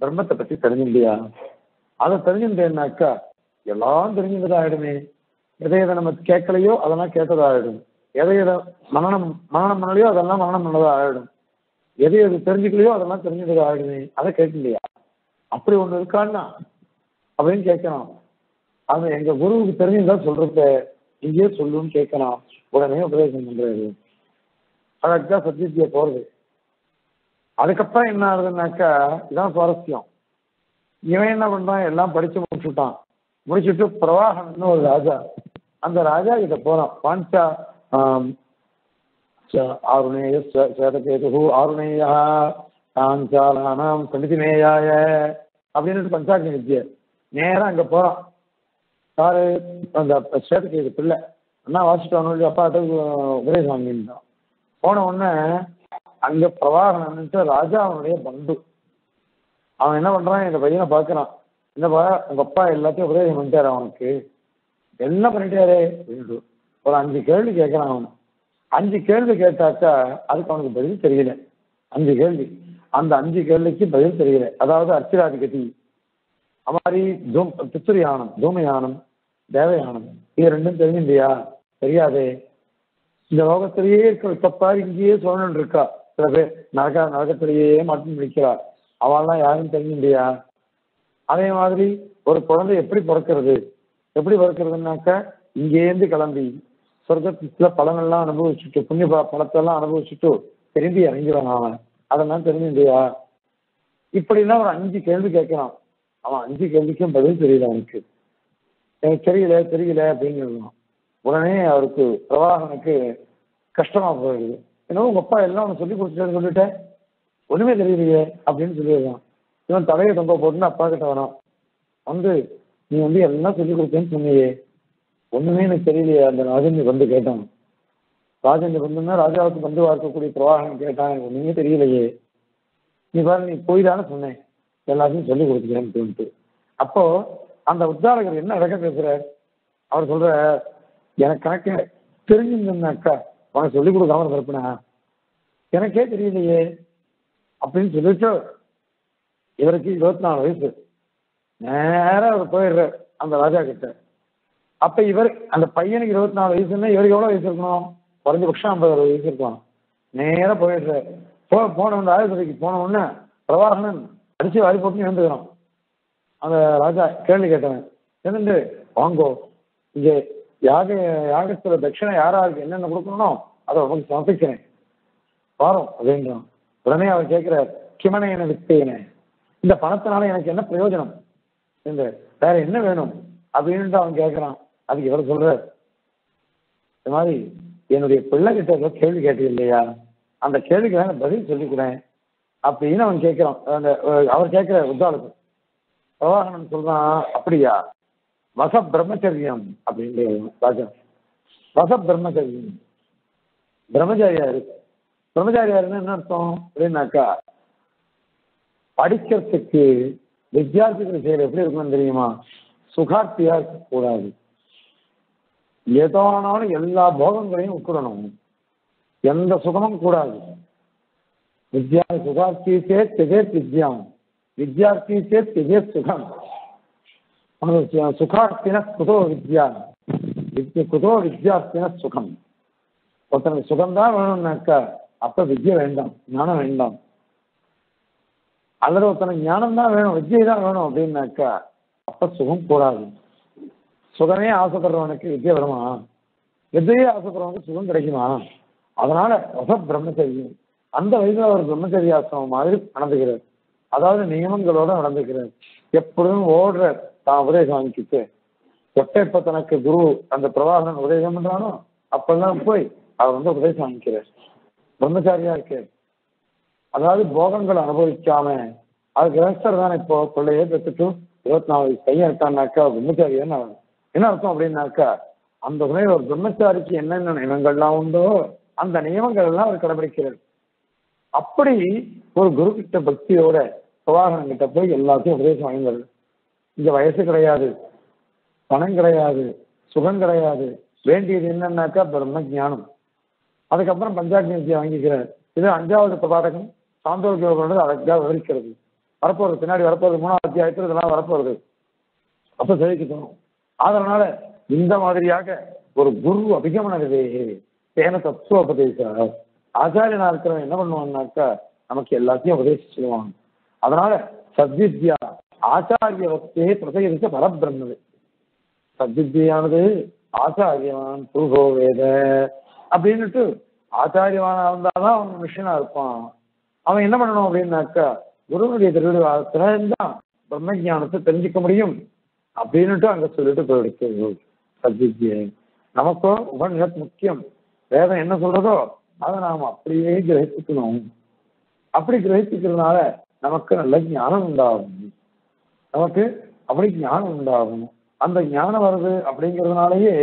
பிரம்மத்தை பத்தி தெரிஞ்சுண்டியா அதை தெரிஞ்சிருந்தேன்னாக்கா எல்லாம் தெரிஞ்சுட்டதாயிடுமே எதை எதை நம்ம கேட்கலையோ அதெல்லாம் கேட்டதாயிடும். எதை எதை மனநம் மனநம் பண்ணலையோ அதெல்லாம் மனநம் பண்ணதாக ஆயிடும் எதை எது தெரிஞ்சுக்கலையோ அதெல்லாம் தெரிஞ்சதாக ஆயிடுமே அதை கேட்கலையா? அப்படி ஒன்று இருக்கான்னா? அப்படின்னு கேட்கணும். அது எங்க குருவுக்கு தெரிஞ்சுதான் சொல்றத இங்கேயே சொல்லுன்னு கேட்கலாம் உடனே உபதேசம் பண்றது. அதுதான் சத்தியத்திய போறது. அதுக்கப்புறம் என்ன ஆகுதுன்னாக்கா இதான் சுவாரஸ்யம். இவன் என்ன பண்றான்? எல்லாம் படிச்சு முடிச்சுட்டான். முடிச்சுட்டு பிரவாகம்னு ஒரு ராஜா அந்த ராஜா கிட்ட போறான். பாஞ்சா ஆருணேய சேதகேது ஆருணேயா பாஞ்சாலானாம் சமிதிமேயாய அப்படின்னு பஞ்சாக்னி வித்ய நேரம் அங்க போறான். யாரு? அந்த சேதகேது பிள்ளை. அண்ணா வாசிட்டு அப்பா உபதேசம் வாங்கிட்டான் போன உடனே அங்க பிரவாகனன்ட்டு ராஜா அவனுடைய பந்து அவன் என்ன பண்றான்? எங்க பையனை பாக்குறான். என்னப்பா உங்க அப்பா எல்லாத்தையும் உபதேசம் பண்ணிட்டாரு அவனுக்கு. என்ன பண்ணிட்டாரு? அப்படின்ட்டு ஒரு அஞ்சு கேள்வி கேட்கறான் அவன். அஞ்சு கேள்வி கேட்டாக்கா அதுக்கு அவனுக்கு பதில் தெரியல. அஞ்சு கேள்வி. அந்த அஞ்சு கேள்விக்கு பதில் தெரியல. அதாவது அர்ச்சிராதிகதி அது மாதிரி தூம் பித்துரியானம் தூமயானம் தேவயானம் இது ரெண்டும் தெரிஞ்சுண்டியா தெரியாதே. இந்த லோகத்திலேயே இருக்க தப்பாரு இங்கேயே சோழன் இருக்கா? சில பேர் நரக நரகத்திலேயே மாற்றி நிற்கிறா. அவள்லாம் யாரும் தெரிஞ்சுண்டியா அதே மாதிரி ஒரு குழந்தை எப்படி பிறக்கிறது? எப்படி பிறக்கிறதுனாக்கா இங்கேருந்து கிளம்பி சொர்க்கத்துல பலனெல்லாம் அனுபவிச்சுட்டு புண்ணிய ப- பலத்தெல்லாம் அனுபவிச்சுட்டு திரும்பி இறங்கிடுவான் அவன். அதெல்லாம் தெரிஞ்சுண்டியா இப்படிலாம் ஒரு அஞ்சு கேள்வி கேட்கிறான். அவன் அஞ்சு கேள்விக்கும் பதில் தெரியல அவனுக்கு. எனக்கு தெரியல தெரியல அப்படின்னு சொல்லுவான். உடனே அவருக்கு பிரவாகனுக்கு கஷ்டமா போயிடுது. ஏன்னா உங்க அப்பா எல்லாம் அவனை சொல்லி கொடுத்துட்டேன்னு சொல்லிட்டேன் ஒண்ணுமே தெரியலையே அப்படின்னு சொல்லிடுறான். இவன் தலையை தொங்க போட்டுன்னு அப்பா கிட்ட வரான். வந்து நீ வந்து எல்லாம் சொல்லிக் கொடுத்தேன்னு சொன்னியே. ஒண்ணுமே எனக்கு தெரியலையே அந்த ராஜேந்திர வந்து கேட்டான் ராஜேந்திர வந்துன்னா ராஜாவுக்கு வந்து இருக்கக்கூடிய பிரவாகன் கேட்டான் எனக்கு ஒண்ணுமே தெரியலையே. நீ பாரு நீ போய் தானே சொன்னேன். எல்லாத்தையும் சொல்லி கொடுத்துட்டேன்னு சொல்லிட்டு. அப்போ அந்த உத்தாரகர் என்ன அடக்க பேசுறார்? அவர் சொல்ற எனக்கு கணக்கு தெரிஞ்சிருந்தாக்கா உனக்கு சொல்லிக் கொடுக்காம இருப்பனா எனக்கே தெரியலையே. அப்படின்னு சொல்லிட்டு இவருக்கு இருபத்தி நாலு வயசு. நேராக அவர் போயிடுறார் அந்த ராஜா கிட்ட. அப்ப இவர் அந்த பையனுக்கு இருபத்தி நாலு வயசுன்னா இவருக்கு எவ்வளவு வயசு இருக்கணும்? குறைஞ்சபட்சம் ஐம்பது அறுபது வயசு இருக்கணும். நேராக போயிடுறாரு. போ போன உடனே ராஜசபைக்கு போன உடனே பிரவாகனன் அடிச்சு வாரி போட்டு எழுந்துக்கிறான். அந்த ராஜா கேள்வி கேட்டவன் என்னண்டு? வாங்கோ. இங்கே யாக யாகத்துல தட்சிணை யாராருக்கு என்னென்ன கொடுக்கணுமோ அதை உனக்கு சமர்ப்பிக்கிறேன். வாரம் அப்படின்றான். உடனே அவர் கேட்கிறார் கிமனை என வித்தேனே. இந்த பணத்தினால எனக்கு என்ன பிரயோஜனம்? இந்த வேற என்ன வேணும் அப்படின்ட்டு அவன் கேட்கறான் அதுக்கு இவர் சொல்றார். இந்த மாதிரி என்னுடைய பிள்ளைகிட்ட ஏதோ கேள்வி கேட்டது இல்லையா? அந்த கேள்விக்கு வேணா பதில் சொல்லிக்கிறேன் அப்படின்னு அவன் கேட்கிறான் அந்த அவர் கேட்கிற உத்தாளுக்கு. பிரவாகனன் சொல்றான் அப்படியா? வச பிரம்மச்சரியம் அப்படின்னு ராஜா. வச பிரம்மச்சரியம். பிரம்மச்சாரியாரு. பிரம்மச்சாரியாருன்னா என்ன அர்த்தம்? அப்படின்னாக்கா படிக்கிறதுக்கு வித்தியார்த்திகள் செயல் எப்படி இருக்கணும் தெரியுமா? சுகார்த்தியா இருக்கக்கூடாது ஏதானாலும் எல்லா போகங்களையும் விட்டுடணும் எந்த சுகமும் கூடாது. வித்யா சுகார்த்தி சேத் திஜேத் வித்யாம் வித்யார்த்தி சேத் திஜேத் சுகம். சுகார்த்தின குதோ வித்யா. வித்ய குதோ வித்யார்த்தின சுகம். ஒருத்தனுக்கு சுகம்தான் வேணும்னாக்கா அப்ப வித்யை வேண்டாம். ஞானம் வேண்டாம். அல்லது ஒருத்தனுக்கு ஞானம் தான் வேணும் வித்யை தான் வேணும் அப்படின்னாக்கா அப்ப சுகம் கூடாது. சுகமே ஆசைப்படுறவனுக்கு வித்யை வருமா? வித்தையே ஆசைப்படுறவனுக்கு சுகம் கிடைக்குமா? அதனால ரச பிரம்மச்சரியம். அந்த வயதில் அவர் பிரம்மச்சரியாசிரமம் மாதிரி நடந்துக்கிறார். அதாவது நியமங்களோட நடந்துக்கிறார். எப்பொழுதும் ஓடுற தான் உபதேசம் வாங்கிக்கிட்டு எப்ப எப்ப தனக்கு குரு அந்த பிரவாகன் உபதேசம் பண்றானோ அப்பெல்லாம் போய் அவர் வந்து உபதேசம் வாங்கிக்கிறார். பிரம்மச்சாரியா இருக்கு அதாவது போகங்கள் அனுபவிக்காம அது கிரகஸ்தர் தானே இப்போ பிள்ளையே பெற்றுட்டு இருபத்தி நாலு வயசு பையன் இருக்கான்னாக்கா பிரம்மச்சாரியான்னு என்ன அர்த்தம் அப்படின்னாக்கா அந்த சமயம் ஒரு பிரம்மச்சாரிக்கு என்னென்ன நியமங்கள்லாம் உண்டோ அந்த நியமங்கள் எல்லாம் அவர் கடைபிடிக்கிறார். அப்படி ஒரு குரு கிட்ட பக்தியோட பிரவாகனம் கிட்ட போய் எல்லாத்தையும் உபதேசம் வாங்கிடுறது இங்க வயசு கிடையாது பணம் கிடையாது சுகம் கிடையாது. வேண்டியது என்னன்னாக்கா பிரம்ம ஞானம். அதுக்கப்புறம் பஞ்சாக்னி வாங்கிக்கிறார். இது அஞ்சாவது பிரபாடகம் சாந்தோக்கியோடு அழகாக விவரிக்கிறது. வரப்போறது பின்னாடி வரப்போறது மூணாவது அத்தியாயத்தில் இதெல்லாம் வரப்போறது. அப்போ சேவிக்க தோணும். அதனால இந்த மாதிரியாக ஒரு குரு அபிகமன தேன தத்துவ உபதேச. ஆச்சாரியனா இருக்கிறவன் என்ன பண்ணுவான்னாக்கா நமக்கு எல்லாத்தையும் உபதேசிச்சு சொல்லுவாங்க. அதனால சத்வித்யா ஆச்சாரிய ஆச்சாரியவத்தே பிரதேசித்த பரபிரம்மது. சத்வித்யானது ஆச்சாரியவான் புருகோ வேத அப்படின்னுட்டு ஆச்சாரியவானா இருந்தாதான் அவன் மிஷனா இருப்பான். அவன் என்ன பண்ணணும் அப்படின்னாக்கா குருவனுடைய திருவிழாத்துல தான் பிரம்ம ஞானத்தை தெரிஞ்சுக்க முடியும் அப்படின்னுட்டு அங்கே சொல்லிட்டு போயிடுச்சு. சத்வித்யை நமக்கும் உபநிஷத் முக்கியம். வேதம் என்ன சொல்றதோ அதை நாம் அப்படியே கிரகிச்சுக்கணும். அப்படி கிரகிச்சுக்கிறதுனால நமக்கு நல்ல ஞானம் உண்டாகும். நமக்கு அப்படி ஞானம் உண்டாகும். அந்த ஞானம் வருது அப்படிங்கிறதுனாலயே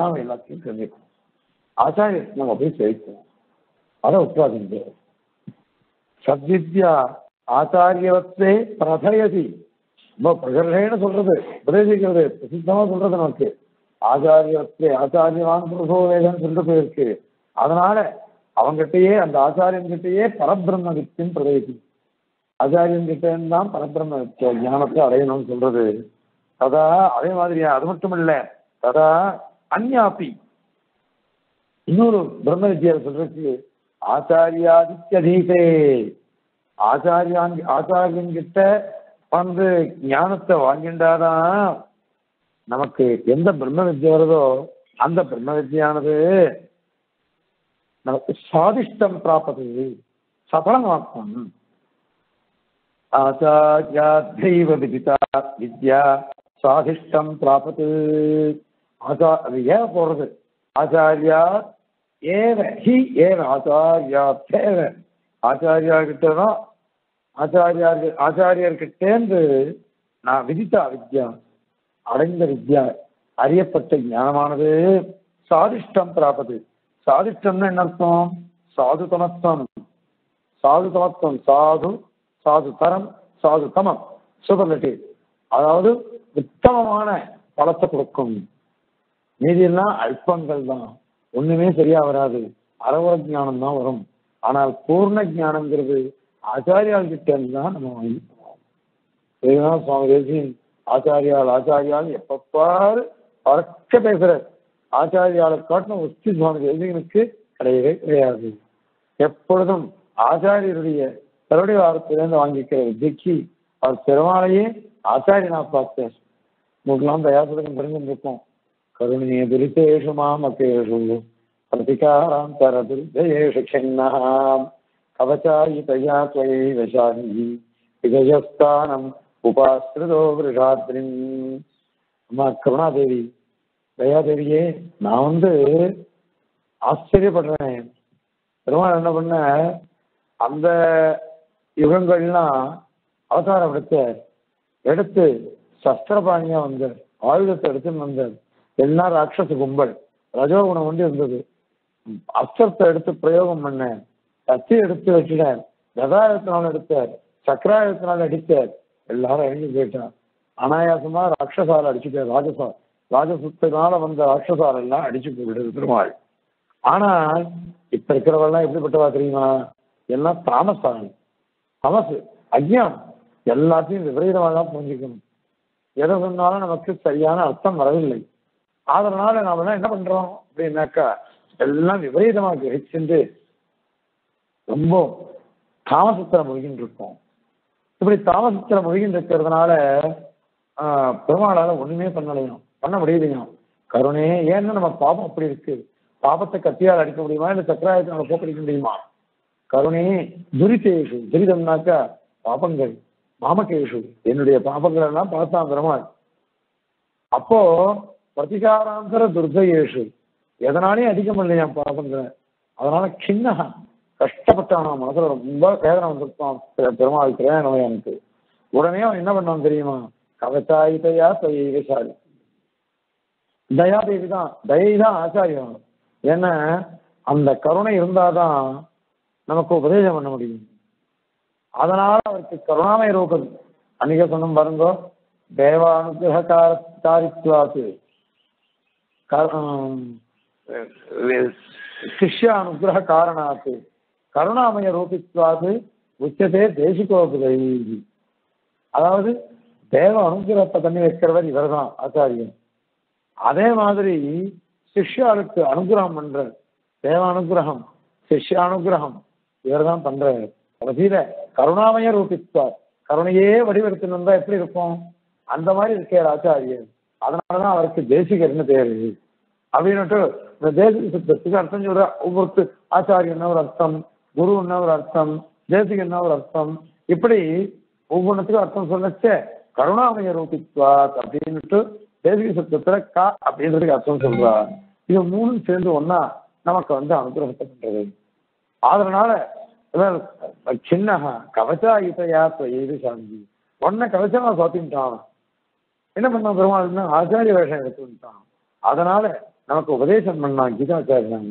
நாம் எல்லாத்தையும் தெரிஞ்சுக்கணும். ஆச்சாரியத்தை நம்ம போய் சேர்க்கணும் அதை உட்காந்து சத்வித்யா ஆச்சாரியவத்தே பிரதயதி. ரொம்ப பிரகர்ஷேன்னு சொல்றது உபதேசிக்கிறது பிரசித்தமா சொல்றது நமக்கு. ஆச்சாரியவத்தே ஆச்சாரியவான் புருஷோ வேதம் சொல்லிட்டு போயிருக்கு. அதனால அவங்கிட்டயே அந்த ஆச்சாரியன் கிட்டயே பரபிரம்ம வித்தியம் பிரதேசி ஆச்சாரியன் கிட்ட தான் பரபிரம்ம ஞானத்தை அடையணும்னு சொல்றது. ததா அதே மாதிரியா அது மட்டும் இல்ல ததா அந்யாபி. இன்னொரு பிரம்ம வித்யா சொல்றதுக்கு ஆச்சாரியாதித்யதீசே. ஆச்சாரியான் ஆச்சாரியன் கிட்ட வந்து ஞானத்தை வாங்கிண்டாதான் நமக்கு எந்த பிரம்ம வித்யா வருதோ அந்த பிரம்ம வித்யானது நமக்கு சாதிஷ்டம் பிராப்பது சபலமாக்கும் ஆச்சாரியாத்தைவ விதிதா வித்யா சாதிஷ்டம் பிராப்பது ஆச்சா அது ஏன் போடுறது ஆச்சாரியா ஏவ ஹி ஏவ ஆச்சாரியா தேவ. ஆச்சாரியா கிட்ட தான் ஆச்சாரியார் ஆச்சாரியர்கிட்டேந்து நான் விதித்த வித்யா அடைந்த வித்யா அறியப்பட்ட ஞானமானது சாதிஷ்டம் பிராப்பது சாதிஷ்டம்னு என்ன அர்த்தம்? சாது தமத்துவம் சாது தமத்துவம் சாது சாது தரம் சாது தமம். சூப்பர்லட்டிவ் அதாவது உத்தமமான பலத்தை கொடுக்கும். மீதியெல்லாம் அல்பங்கள் தான் ஒண்ணுமே சரியா வராது. அறவர ஞானம் தான் வரும். ஆனால் பூர்ண ஞானம்ங்கிறது ஆச்சாரியால் கிட்ட தான் நம்ம வாங்கிக்கணும் இதுதான் சுவாமி தேசியன் ஆச்சாரியால் ஆச்சாரியால் எப்பப்பாரு பறக்க பேசுறார். ஆச்சாரியாலை காட்டின உச்சி சுவாமி தேசியனுக்கு கிடையவே கிடையாது. எப்பொழுதும் ஆச்சாரியருடைய தருடைய வாரத்திலிருந்து வாங்கிக்கிற வித்திக்கு அவர் பெருமாளையே ஆச்சாரியனா பார்த்தேன் உங்களுக்கெல்லாம் தயாசதகம் தெரிஞ்சிருக்கும் கருணிய துரிதேஷு மாமகேஷு பிரதிகாராந்தரதுர்தயேஷு கிண்ணாம் கவச்சாயிதயா त्वयि वशानि விஜயஸ்தானம் உபாசிரிதோ விருஷாத்ரின் அம்மா கருணாதேவி தயாதேவியே நான் வந்து ஆச்சரியப்படுறேன் பெருமாள் என்ன பண்ண அந்த யுகங்கள்லாம் அவதாரம் எடுத்தார் எடுத்து சஸ்திரபாணியா வந்தார் ஆயுதத்தை எடுத்துன்னு வந்தார் எல்லாம் ராட்சச கும்பல்? ரஜோகுணம் வந்து இருந்தது. அஸ்திரத்தை எடுத்து பிரயோகம் பண்ணேன். கத்தி எடுத்து வச்சுட்டார் கதாயத்தினால் எடுத்தார் சக்கராயத்தினால் அடித்தார் எல்லாரும் அழிஞ்சு போயிட்டான். அனாயாசமா ராட்சசால அடிச்சுட்டார் ராஜசா ராஜசத்தினால வந்த ராட்சசால எல்லாம் அடிச்சு போயிடுது பெருமாள் ஆனால் இப்ப இருக்கிறவெல்லாம் எப்படிப்பட்டவா தெரியுமா? எல்லாம் தாமசாமி தமசு அஜ்ஞானம் எல்லாத்தையும் விபரீதமாக தான் புரிஞ்சுக்கணும். எதை சொன்னாலும் நமக்கு சரியான அர்த்தம் வரவில்லை. அதனால நாம என்ன பண்றோம் அப்படின்னாக்கா எல்லாம் விபரீதமாக கிரகிச்சுட்டு ரொம்ப தாமசத்துல முழுகின்னு இருக்கோம் இப்படி தாமசத்துல முழுகின்னு இருக்கிறதுனால பெருமாளால ஒண்ணுமே பண்ணலையும் பண்ண முடியலையும். கருணே ஏன்னா நம்ம பாபம் அப்படி இருக்கு. பாபத்தை கத்தியால் அடிக்க முடியுமா? இல்ல நம்ம போக்கடிக்க முடியுமா? கருணே துரிதேஷு. துரிதம்னாக்கா பாபங்கள் மாமகேஷு. என்னுடைய பாபங்கள் எல்லாம் பார்த்தான் பெருமாள் அப்போ பிரதிகாராந்தர துர்கையேஷு எதனாலே அதிகம் இல்லையா பாபங்கிற அதனால கிண்ணகா. கஷ்டப்பட்டான் மனசுல ரொம்ப வேதனை வந்திருப்பான். பெ- பெருமாள் எனக்கு உடனே அவன் என்ன பண்ணான் தெரியுமா? கவச்சாயிதையா தொய்சாரி தயாதேவி தான் தயை தான் ஆச்சாரியம். ஏன்னா அந்த கருணை இருந்தாதான் நமக்கு உபதேசம் பண்ண முடியும். அதனால அவருக்கு கருணாமய ரூபம். அன்னைக்கு சொன்னோம் பாருங்க தேவானுகிரக காரித்வாத்து சிஷ்யானுகிரக காரணாத்து. கருணாமய ரூபித்வாது உச்சதே தேசிகோபுதை அதாவது தேவ அனுகிரகத்தை பண்ணி வைக்கிறவர் இவர்தான் ஆச்சாரியன். அதே மாதிரி சிஷ்யாளுக்கு அனுகிரகம் பண்ற தேவ அனுகிரகம் சிஷ்ய அனுகிரகம் இவர்தான் பண்றாரு கடைசியில கருணாமய ரூபித்வார் கருணையே வடிவெடுத்துன்னு இருந்தா எப்படி இருக்கும்? அந்த மாதிரி இருக்கார் ஆச்சாரியர் அதனாலதான் அவருக்கு தேசிகர்னு பேரு அப்படின்னுட்டு இந்த தேசிக சித்தத்துக்கு அர்த்தம் சொல்ற ஒவ்வொருத்து ஆச்சாரியன்னா ஒரு அர்த்தம் குருன்னா ஒரு அர்த்தம் தேசிகன்னா ஒரு அர்த்தம் இப்படி ஒவ்வொன்றுத்துக்கும் அர்த்தம் சொன்னச்சே கருணாமய ரூபித்வாத் அப்படின்னுட்டு தேசிக சத்தத்துல கா அப்படின்றதுக்கு அர்த்தம் சொல்றா. இது மூணும் சேர்ந்து ஒன்னா நமக்கு வந்து அனுகிரகத்தை பண்றது. அதனால சின்ன கவச்சாயுதையா தொழில் சாந்தி. ஒன்ன கவச்சமா சாத்தின்ட்டான் என்ன பண்ணான் பெருமாள்னா ஆச்சாரிய வேஷம் எடுத்துட்டான் அதனால நமக்கு உபதேசம் பண்ணான் கீதாச்சாரியன்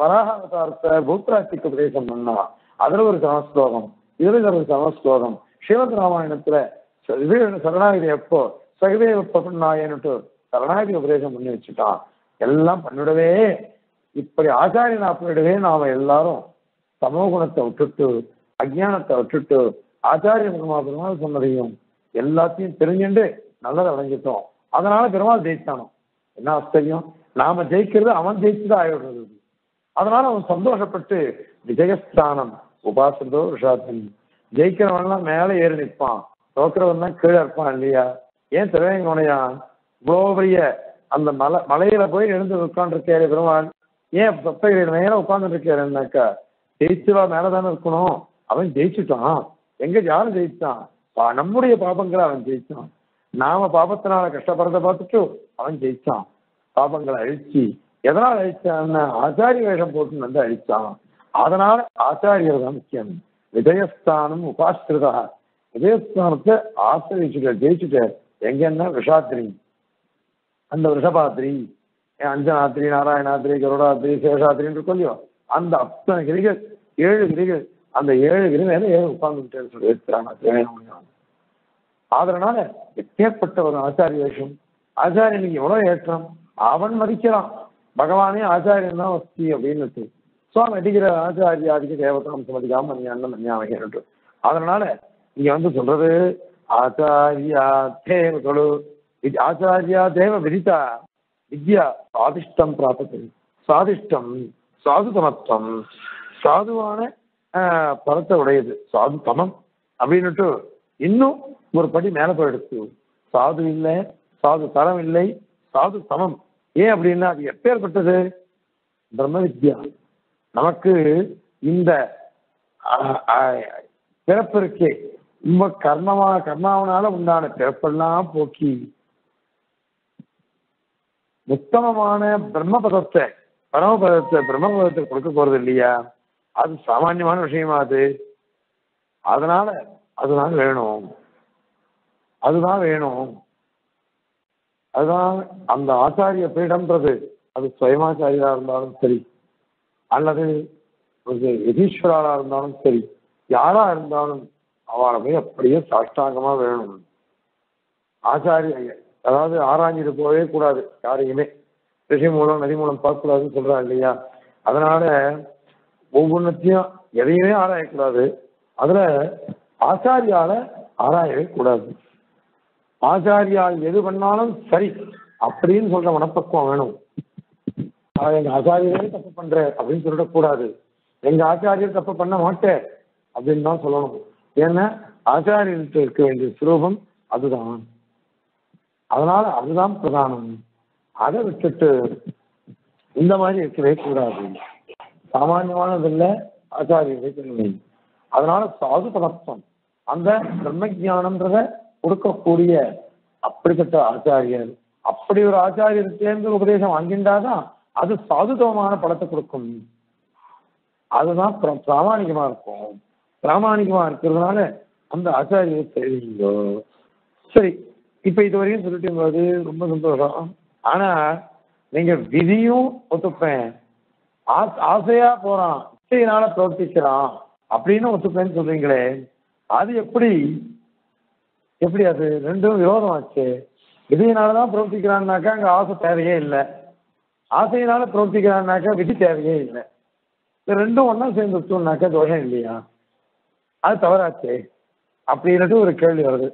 வராக அவதாரத்தை பூத்ராட்சிக்கு உபதேசம் பண்ணான் அதுல ஒரு சமஸ்லோகம் இதுல ஒரு சமஸ்லோகம். ஸ்ரீமத் ராமாயணத்துல இது சரணாகிரி எப்போ? சகதேவ பன்னாயன்னுட்டு சரணாகிரி உபதேசம் பண்ணி வச்சுட்டான். எல்லாம் பண்ணிடவே இப்படி ஆச்சாரியன் அப்படிடவே நாம எல்லாரும் சமோகுணத்தை விட்டுட்டு அஜானத்தை விட்டுட்டு ஆச்சாரிய பெருமாள் சொன்னதையும் எல்லாத்தையும் தெரிஞ்சுட்டு நல்லதை அடைஞ்சிட்டோம். அதனால பெருமாள் ஜெயிச்சானோ? என்ன ஆச்சரியம்? நாம ஜெயிக்கிறது அவன் ஜெயிச்சுதான் ஆயிடுறது. அதனால அவன் சந்தோஷப்பட்டு விஜயஸ்தானம் உபாசந்தோ ரிஷாத்தன். ஜெயிக்கிறவன்லாம் மேலே ஏறி நிற்பான். தோக்கிறவன் தான் கீழே இருப்பான் இல்லையா? ஏன் திருவேங்கனையான் இவ்வளோ பெரிய அந்த மலை மலையில போய் எழுந்து உட்காந்துருக்காரு பெருமாள். ஏன் சப்தகிரியில் மேல உட்கார்ந்து ஜெயிச்சுவா ஜெயிச்சுவா மேலதானே இருக்கணும்? அவன் ஜெயிச்சுட்டான். எங்க யாரும் ஜெயிச்சான்? நம்முடைய பாபங்களை அவன் ஜெயிச்சான். நாம பாபத்தினால கஷ்டப்படுறத பார்த்துட்டு அவன் ஜெயிச்சான். பாபங்களை அழிச்சு எதனால் அழிச்சான்னு ஆச்சாரிய வேஷம் போட்டு வந்து அழிச்சான். அதனால ஆச்சாரியர் தான் முக்கியம். விஜயஸ்தானம் உபாஸ்கிருதா. விஜயஸ்தானத்தை ஆசிரிச்சுட்ட ஜெயிச்சுட்டு எங்கன்னா விஷாத்திரி அந்த ரிஷபாத்திரி அஞ்சனாத்திரி நாராயணாத்திரி கருடாத்திரி சேஷாத்திரின்னு இருக்கும் இல்லையோ? அந்த அத்தனை கிரிகள் ஏழு கிரிகள் அந்த ஏழு கிரி ஏழு உட்கார்ந்துட்டேன்னு சொல்லி இருக்கிறாங்க அதனால எப்பேற்பட்ட ஒரு ஆச்சாரிய வேஷம்? ஆச்சாரியனுக்கு எவ்வளவு ஏற்றம்? அவன் மதிக்கிறான். பகவானே ஆச்சாரியன் தான் வசதி அப்படின்னு சுவாமி அடிக்கிற ஆச்சாரியாதிக்கு தேவதாம் சுமதிக்காம நீ அண்ணன் மன்யாமைட்டு அதனால இங்க வந்து சொல்றது ஆச்சாரியா தேவகளு ஆச்சாரியா தேவ விதித்தா வித்யா சுவாதிஷ்டம் பிராபத்து. சுவாதிஷ்டம் சாதுதமத்துவம் சாதுவான பணத்தை உடையது. சாது தமம் அப்படின்னுட்டு இன்னும் ஒரு படி மேலே போயிடுச்சு. சாது இல்லை சாது தரம் இல்லை சாது சமம். ஏன் அப்படின்னா அது எப்பேற்பட்டது? பிரம்ம வித்யா நமக்கு இந்த பிறப்பு இருக்கே. ரொம்ப கர்மமா கர்மாவனால உண்டான பிறப்பெல்லாம் போக்கி உத்தமமான பிரம்மபதத்தை பரமபதத்தை பிரம்மபதத்தை கொடுக்க போறது இல்லையா? அது சாமான்யமான விஷயமா அது? அதனால அதுதான் வேணும். அதுதான் வேணும். அதுதான் அந்த ஆச்சாரிய பீடம்ன்றது. அது சுயமாச்சாரியா இருந்தாலும் சரி. அல்லது ஒரு இருந்தாலும் சரி. யாரா இருந்தாலும் அவளை போய் அப்படியே சாஷ்டாங்கமா வேணும். ஆச்சாரிய அதாவது ஆராய்ஞ்சிட்டு போகவே கூடாது யாரையுமே. ரிஷி மூலம் நதி மூலம் பார்க்கக்கூடாதுன்னு சொல்றா இல்லையா? அதனால ஒவ்வொன்றத்தையும் எதையுமே ஆராயக்கூடாது. அதுல ஆச்சாரியால ஆராயவே கூடாது. ஆச்சாரியால் எது பண்ணாலும் சரி அப்படின்னு சொல்ற மனப்பக்குவம் வேணும். எங்க ஆச்சாரியரே தப்பு பண்ற அப்படின்னு சொல்லிடக்கூடாது எங்க ஆச்சாரியர் தப்பு பண்ண மாட்டேன் அப்படின்னு தான் சொல்லணும். ஏன்னா ஆச்சாரியர்கிட்ட இருக்க வேண்டிய சுரூபம் அதுதான். அதனால அதுதான் பிரதானம். அதை விட்டுட்டு இந்த மாதிரி இருக்கவே கூடாது. சாமானியமானது இல்லை. ஆச்சாரியரை அதனால சாது பதத்துவம் அந்த பிரம்ம ஜானம்ன்றத கொடுக்கக்கூடிய அப்படிப்பட்ட ஆச்சாரியர். அப்படி ஒரு ஆச்சாரியர் சேர்ந்து உபதேசம் வாங்கிண்டாதான் அது சாதுதவமான பலத்தை கொடுக்கும். அதுதான் பிராமணிகமா இருக்கும். பிராமணிகமா இருக்கிறதுனால அந்த ஆச்சாரியர் தெரியுங்கோ சரி இப்ப இது வரையும் சொல்லிட்டு போது ரொம்ப சந்தோஷம். ஆனா நீங்க விதியும் ஒத்துப்பேன். ஆசையா போறான். இச்சையினால பிரவர்த்திக்கிறான். அப்படின்னு ஒத்துப்பேன்னு சொல்றீங்களே? அது எப்படி? எப்படி அது? ரெண்டும் விரோதம் ஆச்சு. விதியினாலதான் பிரவர்த்திக்கிறான்னாக்கா அங்க ஆசை தேவையே இல்லை. ஆசையினால பிரவர்த்திக்கிறான்னாக்கா விதி தேவையே இல்லை. இது ரெண்டும் ஒன்றா சேர்ந்து வச்சோம்னாக்கா தோஷம் இல்லையா? அது தவறாச்சே. அப்படின்னுட்டு ஒரு கேள்வி வருது.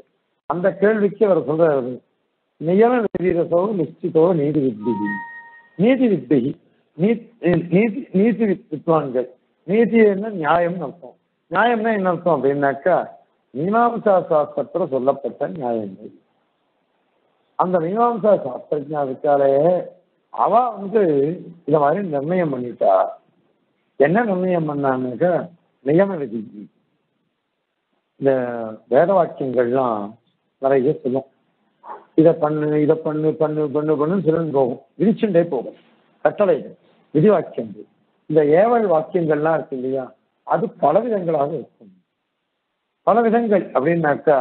அந்த கேள்விக்கு அவர் சொல்றாரு. நியம விதிரசோ நிச்சிதோ நீதி வித்திகி நீதி வித்திகி நீதி நீதி வித்வான்கள் நீதி என்ன நியாயம்னு அர்த்தம். நியாயம்னா என்ன அர்த்தம் அப்படின்னாக்கா மீமாம்சா சாஸ்திரத்துல சொல்லப்பட்ட நியாயங்கள் அந்த மீமாம்சா சாஸ்திரஜா இருக்காளே அவ வந்து இதை மாதிரி நிர்ணயம் பண்ணிட்டா. என்ன நிர்ணயம் பண்ணான்னாக்கா நியம விதி. இந்த வேத வாக்கியங்கள்லாம் நிறைய சொல்லும். இதை பண்ணு இதை பண்ணு பண்ணு பண்ணு பண்ணுன்னு சொல்லி போகும். விரிச்சுண்டே போகும். கட்டளை விதி வாக்கியங்கள் இந்த ஏவல் வாக்கியங்கள்லாம் இருக்கு இல்லையா? அது பல விதங்களாக இருக்கும். பல விதங்கள் அப்படின்னாக்கா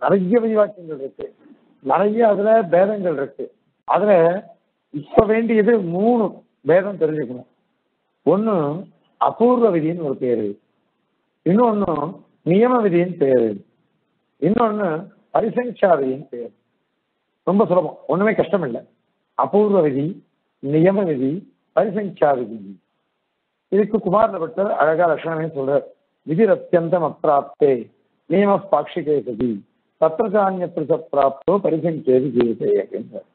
நிறைய விதி வாக்கியங்கள் இருக்கு. நிறைய அதுல பேதங்கள் இருக்கு. அதுல இப்ப வேண்டியது மூணு பேதம் தெரிஞ்சுக்கணும். ஒன்னு அபூர்வ விதின்னு ஒரு பேரு. இன்னொன்னு நியம விதியின் பேரு. இன்னொன்னு பரிசங்ஷா பேர். ரொம்ப சுலபம். ஒண்ணுமே கஷ்டம் இல்லை அபூர்வ விதி நியம விதி பரிசங்ஷா விதி. இதுக்கு குமார பட்டர் அழகா லட்சணமே சொல்றார்? விதி அத்தியந்தம் அப்பிராப்தே நியம பாட்சிகே சதி தத்திரஜானிய பிராப்தோ பரிசங்கேதி ஜீவிதே அப்படின்றார்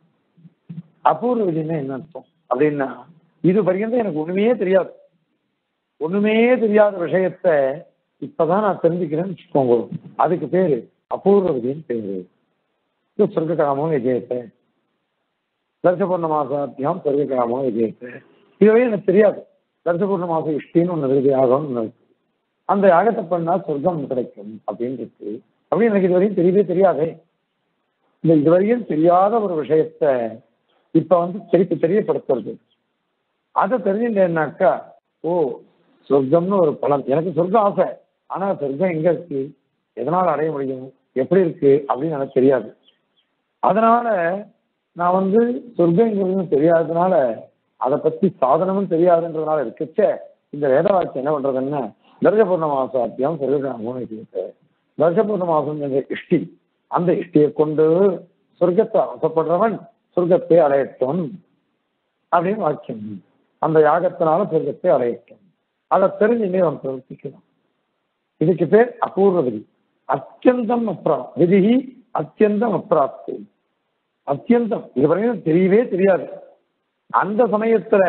அபூர்வ விதினா என்ன அர்த்தம்? அப்படின்னா இது பரியந்தம் எனக்கு ஒண்ணுமே தெரியாது. ஒண்ணுமே தெரியாத விஷயத்த இப்பதான் நான் தெரிஞ்சுக்கிறேன்னு வச்சுக்கோங்க. அதுக்கு பேரு அபூர்வ விதின்னு பேரு. இது விஜயத்தை. தர்சபூர்ண மாசாத்தியம் சொர்க்ககாமம் விஜயத்தை இதுவே எனக்கு தெரியாது. தர்சபூர்ண மாசம் இஷ்டின்னு ஒன்று இருக்கு யாகம்னு அந்த யாகத்தை பண்ணா சொர்க்கம் கிடைக்கும் அப்படின்னு இருக்கு அப்படின்னு எனக்கு இதுவரையும் தெரியவே தெரியாதே. இந்த இதுவரையும் தெரியாத ஒரு விஷயத்த இப்ப வந்து திருப்பி தெரியப்படுத்துறது. அதை தெரிஞ்சுட்டேன்னாக்கா ஓ சொர்க்கம்னு ஒரு பலன் எனக்கு சொர்க்கம் ஆசை. ஆனா சொர்க்கம் எங்க இருக்கு? எதனால அடைய முடியும்? எப்படி இருக்கு? அப்படின்னு எனக்கு தெரியாது. அதனால நான் வந்து சொர்க்கங்கிறது தெரியாததுனால அதை பத்தி சாதனமும் தெரியாதுன்றதுனால இருக்கச்சே இந்த வேத வாக்கியம் என்ன பண்றதுன்னா தர்ஜபூர்ண மாசாத்தியம் சொர்க்கமோன்னு தர்ஷ பூர்ணமாசம் மாசம் என்ற இஷ்டி அந்த இஷ்டியை கொண்டு சொர்க்கத்தை அவசப்படுறவன் சொர்க்கத்தை அடையட்டும் அப்படின்னு வாக்கியம். அந்த யாகத்தினால சொர்க்கத்தை அடையட்டும். அதை தெரிஞ்சுட்டே அவன் பிரவர்த்திக்கணும் இதுக்கு பேர் அபூர்வ விதி. அத்தியந்தம் அப்ரா விதி அத்தியந்தம் அப்ராப்தி. அத்தியந்தம். இதுவரையும் தெரியவே தெரியாது. அந்த சமயத்துல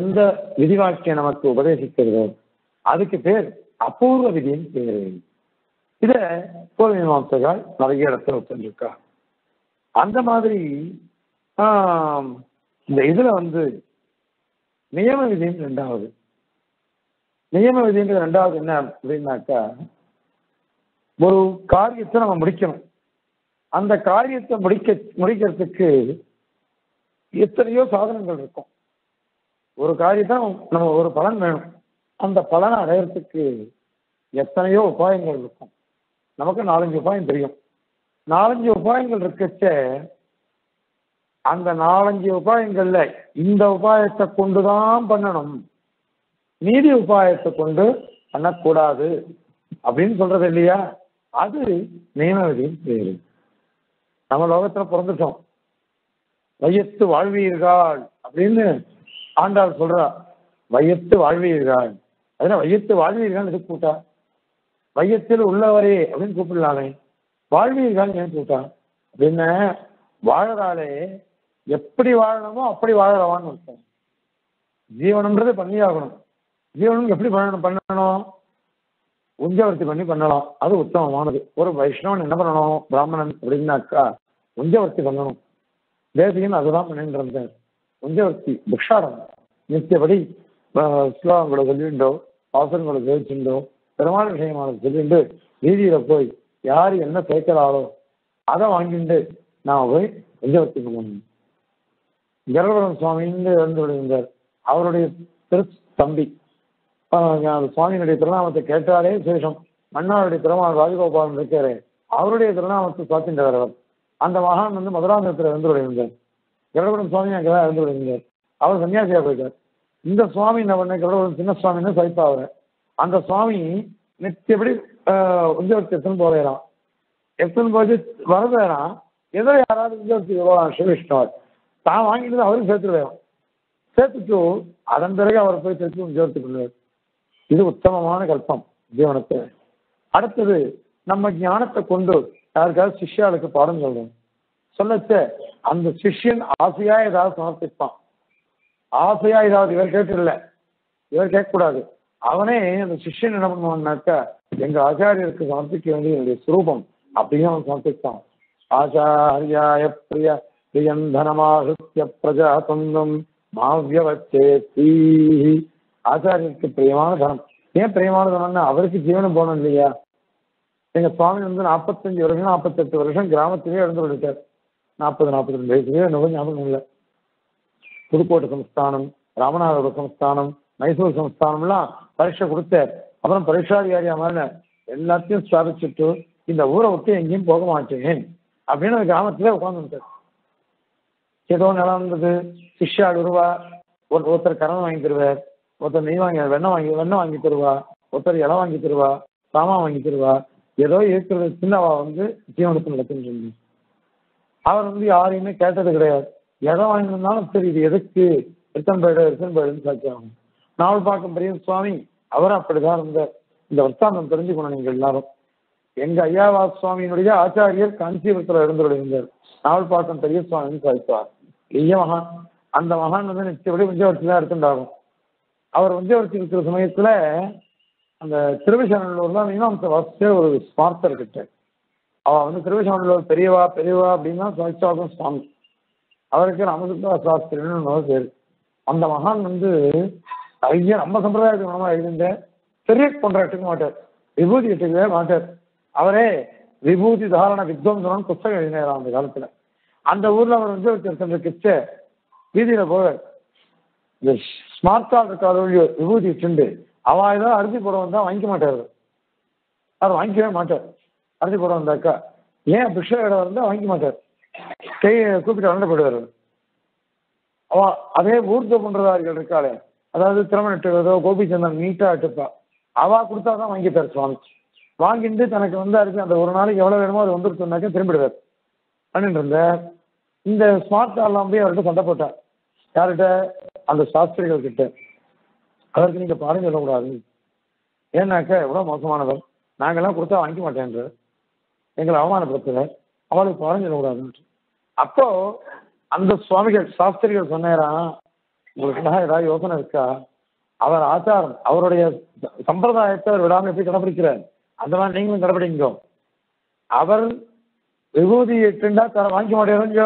எந்த விதி நமக்கு உபதேசிக்கிறதோ? அதுக்கு பேர் அபூர்வ விதின்னு பேரு. இத பூர்வ மீமாம்சகால் நிறைய இடத்துல ஒத்துருக்கா அந்த மாதிரி இந்த இதுல வந்து நியம விதின்னு ரெண்டாவது நியம விதின்றது ரெண்டாவது என்ன அப்படின்னாக்கா ஒரு காரியத்தை நம்ம முடிக்கணும். அந்த காரியத்தை முடிக்க முடிக்கிறதுக்கு எத்தனையோ சாதனங்கள் இருக்கும். ஒரு காரியத்தான் நம்ம ஒரு பலன் வேணும். அந்த பலனை அடையிறதுக்கு எத்தனையோ உபாயங்கள் இருக்கும். நமக்கு நாலஞ்சு உபாயம் தெரியும். நாலஞ்சு உபாயங்கள் இருக்கச்ச அந்த நாலஞ்சு உபாயங்கள்ல இந்த உபாயத்தை கொண்டுதான் பண்ணணும். நீதி உபாயத்தை கொண்டு பண்ணக்கூடாது. அப்படின்னு சொல்றது இல்லையா? அது நியம விதியின் பேரு நம்ம லோகத்துல பிறந்துட்டோம். வையத்து வாழ்வீர்கள் அப்படின்னு ஆண்டாள் சொல்றா. வையத்து வாழ்வீர்கள். அதனால வையத்து வாழ்வீர்கள் எதுக்கு கூட்டா வையத்தில் உள்ளவரே அப்படின்னு கூப்பிடலாமே. வாழ்வீர்கள் ஏன் கூட்டா அப்படின்னு வாழறாளே எப்படி வாழணுமோ அப்படி வாழறவான்னு அர்த்தம் ஜீவனம்ன்றது பண்ணியாகணும். ஜீவனம் எப்படி பண்ணணும் பண்ணணும்? உஞ்சவர்த்தி பண்ணி பண்ணலாம். அது உத்தமமானது. ஒரு வைஷ்ணவன் என்ன பண்ணணும்? பிராமணன் அப்படின்னாக்கா உஞ்சவர்த்தி பண்ணணும். தேவியும் அதுதான் பண்ணிட்டு இருந்தார் உஞ்சவர்த்தி பிக்ஷாடம் நித்தியபடி ஆஹ், ஸ்லோகங்களை சொல்லிண்டோ வாசகங்களை ஜெயிச்சுண்டோ பெருமாள் விஷயமான சொல்லிண்டு வீதியில போய் யார் என்ன சேர்க்கிறாளோ அதை வாங்கிட்டு நான் போய் உஞ்சவர்த்தி பண்ணணும். கருடபுரம் சுவாமின்னு இருந்து விழுந்தார். அவருடைய திரு தம்பி. சுவாமியினுடைய திருநாமத்தை கேட்டாலே சேஷம். மன்னாருடைய திருமால் ராஜகோபாலன் இருக்கிறேன் அவருடைய திருநாமத்தை சாத்தின்றவர் அவர் அந்த மகான் வந்து மதுராந்தகத்தில் இருந்து விழுந்தார் கருடபுரம் சுவாமி அங்கதான் இருந்து விழுந்தார் அவர் சன்னியாசியாக போயிட்டார். இந்த சுவாமி என்ன பண்ண ஒரு சின்ன சுவாமின்னு சைப்பா அவர் அந்த சுவாமி நித்தியபடி உஞ்சவர்த்தி எத்தனை போவேறான் எத்தனை போது வரவேறான் ஏதோ யாராவது உத்தியோகத்துக்கு சிவவிஷ்ணவர் தான் வாங்கிட்டு அவரும் சேர்த்துருவேன் சேர்த்துட்டு அதன் பிறகு அவர் போய் சேர்த்து உஞ்சவர்த்தி பண்ணுவார் இது உத்தமமான கல்பம் ஜீவனத்தை அடுத்தது நம்ம ஞானத்தை கொண்டு யாருக்காவது சிஷ்யாளுக்கு பாடம் சொல்றோம் சொல்லச்ச அந்த சிஷ்யன் ஆசையா ஏதாவது சமர்ப்பிப்பான். ஆசையா ஏதாவது இவர் கேட்டுல இவர் கேட்கக்கூடாது. அவனே அந்த சிஷ்யன் என்ன பண்ணுவான்னாக்கா எங்க ஆச்சாரியருக்கு சமர்ப்பிக்க வேண்டிய என்னுடைய சுரூபம் அப்படின்னு அவன் சமர்ப்பித்தான் ஆச்சாரியாய பிரிய பிரியந்தனமாகித்ய பிரஜா தொங்கும் மாவியவச்சே ஆச்சாரியருக்கு பிரியமான தனம். ஏன் பிரியமான தனம்னா அவருக்கு ஜீவனம் போகணும் இல்லையா எங்க சுவாமி வந்து நாற்பத்தஞ்சு வருஷம் நாற்பத்தெட்டு வருஷம் கிராமத்திலேயே இருந்து விட்டார் நாற்பது நாற்பத்தி ரெண்டு வயசுலேயே எனக்கு ஞாபகம் இல்லை. புதுக்கோட்டை சமஸ்தானம் ராமநாதபுர சமஸ்தானம் மைசூர் சமஸ்தானம்லாம் பரீட்சை கொடுத்தார். அப்புறம் பரீட்சாதிகாரியா மாறினார் எல்லாத்தையும் ஸ்தாபிச்சுட்டு இந்த ஊரை விட்டு எங்கேயும் போக மாட்டேன் அப்படின்னு அந்த கிராமத்திலே உட்காந்துட்டார் ஏதோ நிலம் இருந்தது. சிஷ்யா ரூபா ஒரு ஒருத்தர் கரணம் வாங்கி தருவார். ஒருத்தர் நெய் வாங்கி வெண்ணெய் வாங்கி வெண்ணெய் வாங்கி தருவா. ஒருத்தர் இலை வாங்கி தருவா. சாமான் வாங்கி தருவா. ஏதோ இருக்கிறது சின்னவா வந்து ஜீவனத்தில் நடத்திட்டு சொல்லி அவர் வந்து யாரையுமே கேட்டது கிடையாது. எதை வாங்கினாலும் சரி இது எதுக்கு எத்தனை பேடு ரிட்டன் பேடுன்னு சாட்சியாகும் நாவல் பார்க்கும் பெரிய சுவாமி அவர் அப்படிதான் இருந்தார். இந்த வர்த்தாந்தம் தெரிஞ்சுக்கணும் நீங்க எல்லாரும். எங்க ஐயாவா சுவாமியினுடைய ஆச்சாரியர் காஞ்சிபுரத்தில் எழுந்துள்ள நாவல் பார்க்கும் பெரிய சுவாமின்னு சாதித்தார் ஐய மகான் அந்த மகான் வந்து நிச்சயப்படி விஜயவர்த்தி தான் எடுத்துட்டாகும் அவர் விஜயவர்த்தி இருக்கிற சமயத்துல அந்த திருவிசநல்லூர்ல மீனாம்ச வாசிச்ச ஒரு ஸ்மார்த்தர் கிட்ட. அவன் வந்து திருவிசநல்லூர் பெரியவா பெரியவா அப்படின்னா சுவாமிச்சாகும் சுவாமி. அவருக்கு ராமசுந்தர சாஸ்திரின்னு பேர். அந்த மகான் வந்து ஐயா நம்ம சம்பிரதாயத்துக்கு மனமாக எழுதிருந்தேன் பெரிய கொண்டாட்டுக்க மாட்டார். விபூதி எடுத்துக்கவே மாட்டார். அவரே விபூதி தாரண வித்வம்சனம் புத்தகம் எழுதினார் அந்த காலத்துல. அந்த ஊர்ல அவர் வந்து ஒருத்தர் கிச்ச வீதியில போவார். இந்த ஸ்மார்ட் கார்டு இருக்காத விபூதி வச்சுண்டு அவன் ஏதாவது அரிசி போட வந்தா வாங்கிக்க மாட்டார். அவர் வாங்கிக்கவே மாட்டார். அரிசி போட வந்தாக்கா ஏன் பிஷ இடம் இருந்தால் வாங்கிக்க மாட்டார். கையை கூப்பிட்டு அண்ணன் போயிடுவார் அவ அதே ஊர்த்த பண்றதார்கள் இருக்காளே. அதாவது திருமணத்துறதோ கோபிச்சந்தன் நீட்டா அட்டுப்பா அவா கொடுத்தா தான் வாங்கிப்பார் சுவாமி வாங்கிட்டு தனக்கு வந்து அரிசி அந்த ஒரு நாளைக்கு எவ்வளவு வேணுமோ அது வந்துருச்சுனாக்கா திரும்பிடுவார். பண்ணிட்டு இருந்த இந்த ஸ்மார்ட் கார்லாம் போய் அவர்கிட்ட சண்டை போட்டார். யார்கிட்ட? அந்த சாஸ்திரிகள் கிட்ட அவருக்கு நீங்க பாடம் சொல்லக்கூடாது. ஏன்னாக்கா எவ்வளவு மோசமானவர். நாங்கெல்லாம் கொடுத்தா வாங்கிக்க மாட்டேன்றார். எங்களை அவமானப்படுத்துகிறார் அவளுக்கு பாடம் சொல்லக்கூடாதுன்ட்டு அப்போ அந்த சுவாமிகள் சாஸ்திரிகள் சொன்னாராம் உங்களுக்கு ஏதாவது யோசனை இருக்கா? அவர் ஆச்சாரம் அவருடைய சம்பிரதாயத்தை அவர் விடாமல் எப்படி கடைபிடிக்கிறார் அந்த மாதிரி நீங்களும் கடைபிடிங்க அவர் விபூதி எட்டுண்டா தர வாங்கிக்க மாட்டேறோங்க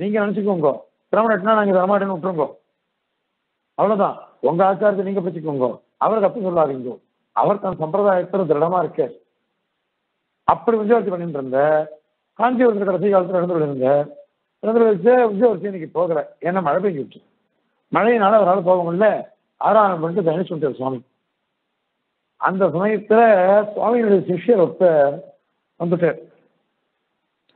நீங்க நினைச்சுக்கோங்க. திருமணம் எட்டுனா நாங்க தரமாட்டேன்னு விட்டுருங்கோ. அவ்வளவுதான். உங்க ஆச்சாரத்தை நீங்க பிடிச்சுக்கோங்க அவர் தப்பு சொல்லாதீங்க. அவர் தன் சம்பிரதாயத்தில் திருடமா இருக்க அப்படி விஜயவர்த்தி பண்ணிட்டு இருந்த காஞ்சிபுரத்தில் கடைசி காலத்தில் நடந்து விழுந்த நடந்து வச்சு விஜயவர்த்தி இன்னைக்கு போகல. ஏன்னா மழை பெஞ்சிட்டு. மழையினால அவரால் போக முடியல. ஆறாம் பண்ணிட்டு தனிச்சு விட்டார் சுவாமி. அந்த சமயத்துல சுவாமியுடைய சிஷ்யர் ஒத்த வந்துட்டார்.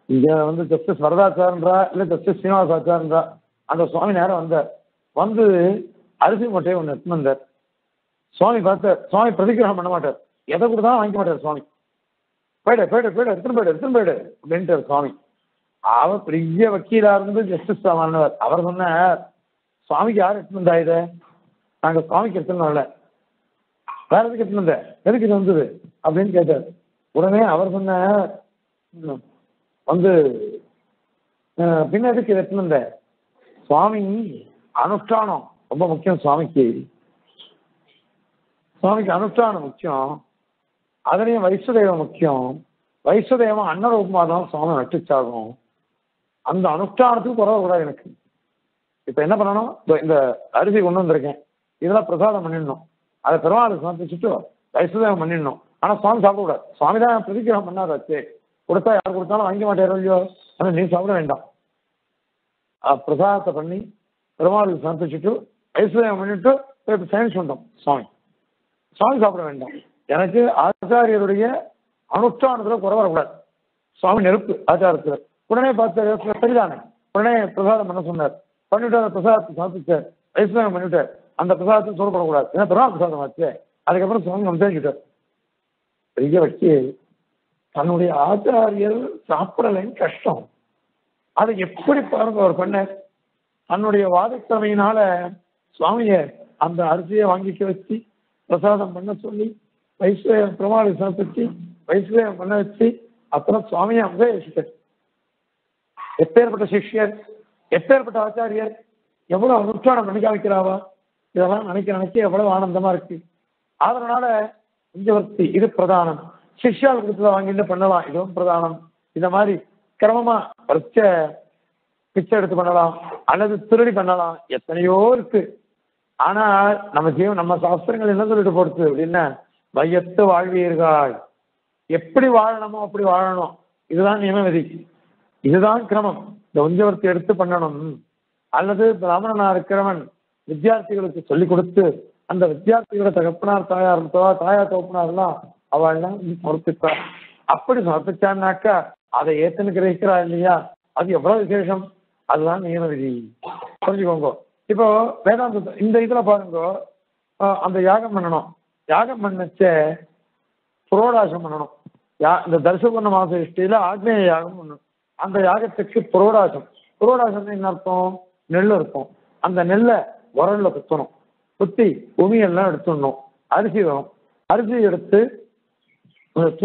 இங்க வந்து ஜஸ்டிஸ் வரதாச்சாரன்றா இல்ல ஜஸ்டிஸ் சீனிவாசாச்சாரன்றா அந்த சுவாமி நேரம் வந்தார். வந்து அரிசி மூட்டையை ஒன்று எடுத்துன்னு வந்தார். சுவாமி பார்த்தார். சுவாமி பிரதிகிரகம் பண்ண மாட்டார். எதை கொடுத்தா வாங்கிக்க மாட்டார் சுவாமி. போயிடு போயிடு போயிடு எடுத்துன்னு போயிடு எடுத்துன்னு போயிடு அப்படின்ட்டு சுவாமி. அவர் பெரிய வக்கீலா இருந்து ஜஸ்டிஸ் மாறினவர். அவர் சொன்னார் சுவாமிக்கு யார் எடுத்துன்னு வந்தா இதை? நாங்கள் சுவாமிக்கு எடுத்துன்னு வரல. வேற எதுக்கு எடுத்துன்னு வந்த? எதுக்கு இது வந்தது? அப்படின்னு கேட்டார். உடனே அவர் சொன்னார் வந்து பின்ன எதுக்கு இதை எடுத்துன்னு வந்த? சுவாமி அனுஷ்டானம். ரொம்ப முக்கியம் சுவாமிக்கு. சுவாமிக்கு அனுஷ்டானம் முக்கியம். அதுலேயும் வைசுதேவம் முக்கியம். வைசுதேவம் அன்னரூபமாக தான் சுவாமி நட்டுச்சாகும். அந்த அனுஷ்டானத்துக்கு குறவக்கூடாது எனக்கு. இப்போ என்ன பண்ணணும்? இந்த அரிசி கொண்டு வந்திருக்கேன். இதெல்லாம் பிரசாதம் பண்ணிடணும். அதை பெருமாளுக்கு சமர்ப்பிச்சுட்டு வைசுதேவம் பண்ணிடணும். ஆனால் சுவாமி சாப்பிடக்கூடாது. சுவாமி தான் பிரதிகிரகம் பண்ணாதாச்சு கொடுத்தா யார் கொடுத்தாலும் வாங்கிக்க மாட்டேன் இல்லையோ? ஆனால் நீ சாப்பிட வேண்டாம். பிரசாதத்தை பண்ணி பெருமாளுக்கு சமர்ப்பிச்சுட்டு வைசுதேவம் பண்ணிட்டு போய் சயின்ஸ் வந்தோம். சுவாமி சுவாமி சாப்பிட வேண்டாம். எனக்கு ஆச்சாரியருடைய அனுஷ்டானத்தில் குறை வரக்கூடாது. சுவாமி நெருப்பு ஆச்சாரத்தில். உடனே பார்த்து சரிதானே. உடனே பிரசாதம் பண்ண சொன்னார். பண்ணிட்டு அந்த பிரசாதத்தை சாப்பிட்டு வைஷ்ணவம் பண்ணிட்டு அந்த பிரசாதத்தை சொல்லப்படக்கூடாது ஏன்னா பிரமா பிரசாதம் ஆச்சு. அதுக்கப்புறம் சுவாமி அமைச்சாக்கிட்டார் பெரிய வச்சு தன்னுடைய ஆச்சாரியர் சாப்பிடலைன்னு கஷ்டம். அதை எப்படி பாருங்க அவர் பண்ண தன்னுடைய வாதத்தமையினால சுவாமிய அந்த அரிசியை வாங்கிக்க வச்சு பிரசாதம் பண்ண சொல்லி வைஸ்வய பிரமாணி சமர்ப்பிச்சு வைஸ்வயம் பண்ண வச்சு அப்புறம் சுவாமியை அபதேசித்தார் எப்பேற்பட்ட சிஷ்யர் எப்பேற்பட்ட ஆச்சாரியர் எவ்வளவு அனுஷ்டானம் பண்ணி காமிக்கிறாவா இதெல்லாம் நினைக்க நினைக்க எவ்வளவு ஆனந்தமா இருக்கு. அதனால பஞ்சவர்த்தி இது பிரதானம். சிஷ்யால் கொடுத்ததை வாங்கிட்டு பண்ணலாம். இதுவும் பிரதானம். இந்த மாதிரி கிரமமா பரிச்ச பிச்சை எடுத்து பண்ணலாம். அல்லது திருடி பண்ணலாம். எத்தனையோ இருக்கு. ஆனா நம்ம ஜீவ நம்ம சாஸ்திரங்கள் என்ன சொல்லிட்டு போடுது அப்படின்னா வையத்து வாழ்வீர்கள் எப்படி வாழணுமோ அப்படி வாழணும். இதுதான் நியம இதுதான் கிரமம். இந்த உஞ்சவர்த்தி எடுத்து பண்ணணும். அல்லது பிராமணனா இருக்கிறவன் வித்தியார்த்திகளுக்கு சொல்லிக் கொடுத்து அந்த வித்தியார்த்திகளோட தகப்பனார் தாயார் தாயார் தகப்பனார்லாம் அவள்லாம் சமர்ப்பித்தார் அப்படி சமர்ப்பிச்சான்னாக்கா அதை ஏத்துன்னு கிரகிக்கிறா இல்லையா? அது எவ்வளவு விசேஷம்? அதுதான் நியம விதி. புரிஞ்சுக்கோங்க. இப்போ வேதாந்த இந்த இதுல பாருங்க அந்த யாகம் பண்ணணும். யாகம் பண்ணச்சே புரோடாசம் பண்ணணும். யா இந்த தரிசபுர்ண மாச இஷ்டியில ஆக்னேய யாகம் பண்ணணும். அந்த யாகத்துக்கு புரோடாசம். புரோடாசம் என்ன அர்த்தம்? நெல் இருக்கும் அந்த நெல்லை உரல்ல குத்தணும். குத்தி உமியெல்லாம் எடுத்துடணும். அரிசி வரும் அரிசி எடுத்து கொஞ்சம்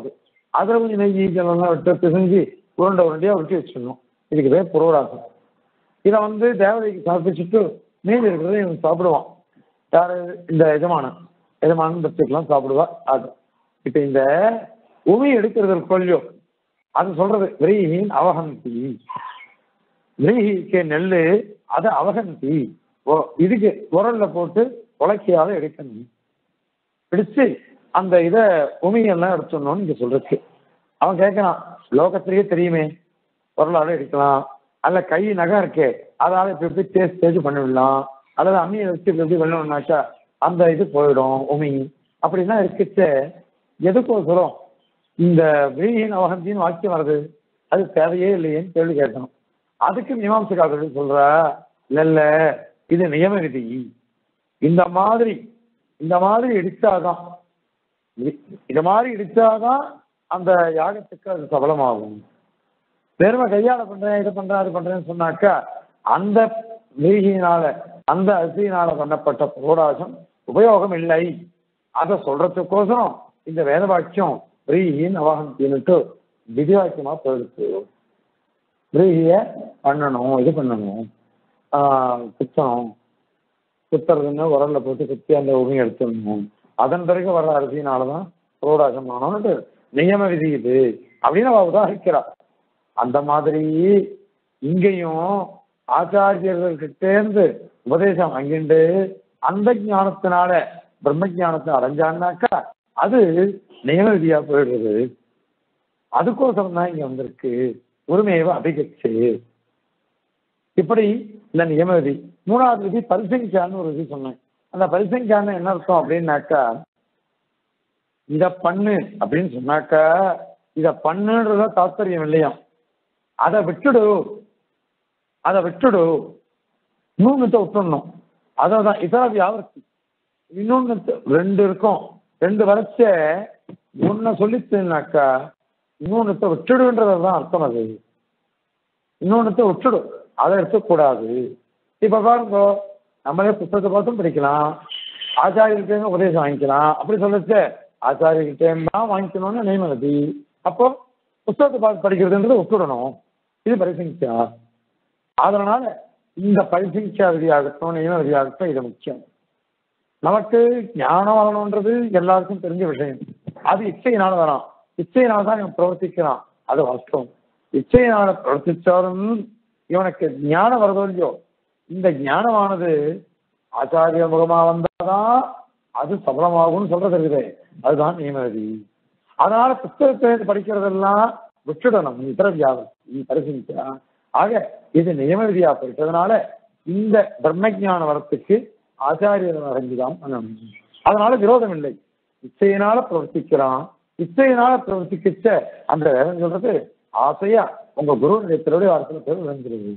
அது. அதில் கொஞ்சம் நெய் இதெல்லாம் விட்டு பிசைஞ்சு உருண்டை உருண்டையாக உருட்டி வச்சிடணும். இதுக்கு பேர் புரோடாசம். இதை வந்து தேவதைக்கு சமர்ப்பிச்சுட்டு மீதி இருக்கிறத இவன் சாப்பிடுவான். யாரு? இந்த எஜமானன். எஜமானன் பட்சத்துலாம் சாப்பிடுவா. அது. இப்ப இந்த உமி எடுக்கிறது கொல்லியோ அது சொல்றது விரீஹின் அவகந்தி. விரீஹிக்கு நெல்லு அது அவகந்தி. ஓ இதுக்கு உரல்ல போட்டு உலக்கையால எடுக்கணும். பிடிச்சு அந்த இதை உமியெல்லாம் எடுத்துடணும்னு இங்க சொல்றதுக்கு. அவன் கேட்கறான் லோகத்திலேயே தெரியுமே பொருளால எடுக்கலாம். அல்ல கை நகம் இருக்கு. அதால இப்படி இப்படி தேய்ச்சி தேய்ச்சி பண்ணிவிடலாம் அல்லது அம்மியை வச்சு இப்படி இப்படி பண்ணணும்னாக்கா அந்த இது போயிடும் உமி அப்படின்னா இருக்குச்சே எதுக்கோசரம் இந்த விரீகின் அவகந்தின்னு வாக்கியம் வருது. அது தேவையே இல்லையேன்னு கேள்வி கேட்கணும் அதுக்கு மீமாம்சகாரர்கள் சொல்றா இல்ல இது நியம விதி. இந்த மாதிரி இந்த மாதிரி இடிச்சாதான் இ- இந்த மாதிரி இடிச்சாதான் அந்த யாகத்துக்கு அது சபலமாகும். வெறும கையால பண்றேன் இது பண்றேன் அது பண்றேன்னு சொன்னாக்கா அந்த வீகியினால அந்த அரிசியினால பண்ணப்பட்ட புரோடாசம் உபயோகம் இல்லை. அதை சொல்றதுக்கோசரம் இந்த வேத வாக்கியம் பிரீகின் அவகந்தின்னுட்டு விதிவாக்கியமா போயிடுச்சு. பிரீகிய பண்ணணும் இது பண்ணணும். குத்தணும். குத்துறதுன்னு உரல்ல போட்டு குத்தி அந்த உரிமை எடுத்துடணும். அதன் பிறகு வர்ற அரிசியினாலதான் புரோடாசம் பண்ணணும்னு நியம விதி இது. அப்படின்னு அவ உதாரிக்கிறா. அந்த மாதிரி இங்கேயும் ஆச்சாரியர்கள்கிட்டேருந்து உபதேசம் வாங்கிண்டு அந்த ஞானத்தினால பிரம்ம ஞானத்தை அடைஞ்சான்னாக்கா அது நியம விதியா போயிடுறது அதுக்கோசரம் தான் இங்க வந்திருக்கு. உரிமையவ அபிகச்சு இப்படி இந்த நியம விதி மூணாவது விதி பரிசங்கியான்னு ஒரு விதி சொன்னேன். அந்த பரிசங்கியான்னு என்ன அர்த்தம் அப்படின்னாக்கா இத பண்ணு அப்படின்னு சொன்னாக்கா இத பண்ணுன்றத தாத்பரியம் இல்லையா அதை விட்டுடு. அதை விட்டுடு. இன்னொன்னுத்த விட்டுடணும் அதான் இதான் வியாபர்த்தி இன்னொன்னு ரெண்டு இருக்கும். ரெண்டு வரைச்ச ஒன்ன சொல்லிச்சுனாக்கா இன்னொன்னுத்த விட்டுடுன்றதுதான் அர்த்தம் அது. இன்னொன்னுத்த விட்டுடு. அதை எடுத்துக்கூடாது. இப்ப பாருங்க நம்மளே புத்தகத்தை பார்த்தும் படிக்கலாம். ஆச்சாரியர்கிட்ட உபதேசம் வாங்கிக்கலாம். அப்படி சொல்லச்சு ஆச்சாரியர்கிட்ட தான் வாங்கிக்கணும்னு நியமதி அப்போ புத்தகத்தை பார்த்து படிக்கிறதுன்றது விட்டுடணும். இது பரிசங்கிச்சா அதனால இந்த பரிசங்கிச்சா விதியாகட்டும் நியம விதியாகட்டும் இது முக்கியம். நமக்கு ஞானம் வரணுன்றது எல்லாருக்கும் தெரிஞ்ச விஷயம். அது இச்சையினால வரான். இச்சையினால தான் இவன் பிரவர்த்திக்கிறான். அது வாஸ்தவம். இச்சையினால பிரவர்த்திச்சாலும் இவனுக்கு ஞானம் வரதோ இல்லையோ? இந்த ஞானமானது ஆச்சாரிய முகமா வந்தாதான் அது சபலமாகும்னு சொல்றது இருக்குது. அதுதான் நியமதி அதனால புத்தகத்தை படிக்கிறதெல்லாம் விட்டுடணும். இதர நீ பரிசீலிச்சா ஆக இது நியம விதியா போயிட்டதுனால இந்த பிரம்மஜான வரத்துக்கு ஆச்சாரியர் அடைஞ்சுதான் அதனால விரோதம் இல்லை. இச்சையினால பிரவர்த்திக்கிறான். இச்சையினால பிரவர்த்திக்கிச்ச அந்த வேதம் சொல்றது ஆசையா உங்க குரு நிலையத்தினுடைய வாரத்தில் பேர் விளைஞ்சிருது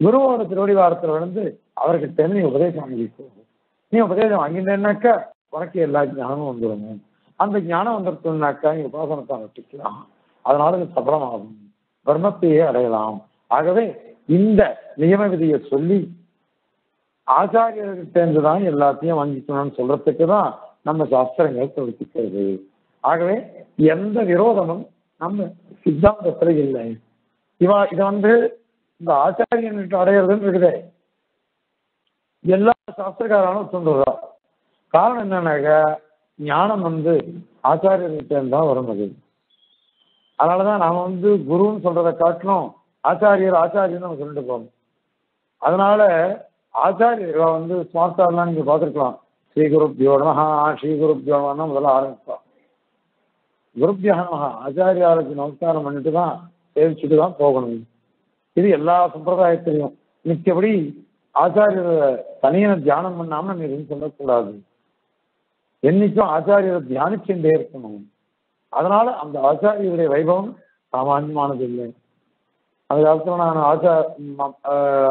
குருவோட திருவடி வாரத்தில் விழுந்து அவர்கிட்ட நீ உபதேசம் வாங்கிக்கோ நீ உபதேசம் வாங்கிட்டேன்னாக்கா உனக்கு எல்லா ஞானமும் வந்துடும் அந்த ஞானம் வந்துருக்குனாக்கா நீ உபாசனத்தை வச்சுக்கலாம் அதனால இது சபலமாகும் பிரம்மத்தையே அடையலாம். ஆகவே இந்த நியம விதியை சொல்லி ஆச்சாரியர்கிட்ட தான் எல்லாத்தையும் வாங்கிக்கணும்னு சொல்றதுக்கு தான் நம்ம சாஸ்திரங்கள் பிரவர்த்திக்கிறது ஆகவே எந்த விரோதமும் நம்ம சித்தாந்தத்துல இல்லை. இவா இதை வந்து இந்த ஆச்சாரியன்கிட்ட அடையிறதுன்னு இருக்குதே. எல்லா சாஸ்திரக்காரனும் சொல்றதா காரணம் என்னன்னாக்க ஞானம் வந்து ஆச்சாரியர்கிட்ட தான் வரும் அது. வருவது அதனாலதான் நாம வந்து குருன்னு சொல்கிறத காட்டிலும் ஆச்சாரியர் ஆச்சாரியன்னு நம்ம சொல்லிட்டு போகணும். அதனால ஆச்சாரியர் வந்து ஸ்மார்ட்டாலாம் நீங்க பார்த்துருக்கலாம். ஸ்ரீ குருப்யோ நமஹா ஸ்ரீ குருப்யோ நமஹா முதல்ல ஆரம்பிப்போம். குருப்யா நமஹா ஆச்சாரியாருக்கு நமஸ்காரம் பண்ணிட்டு தான் சேவிச்சுட்டு தான் போகணும். இது எல்லா சம்பிரதாயத்திலையும். மிச்சபடி ஆச்சாரியரை தனியனை தியானம் பண்ணாமல் நம்ம எதுவும் சொல்லக்கூடாது. என்னைக்கும் ஆச்சாரியரை தியானிச்சுட்டே இருக்கணும். அதனால அந்த ஆச்சாரியருடைய வைபவம் சாமான்யமானது இல்லை அந்த காலத்துல நான் ஆச்சா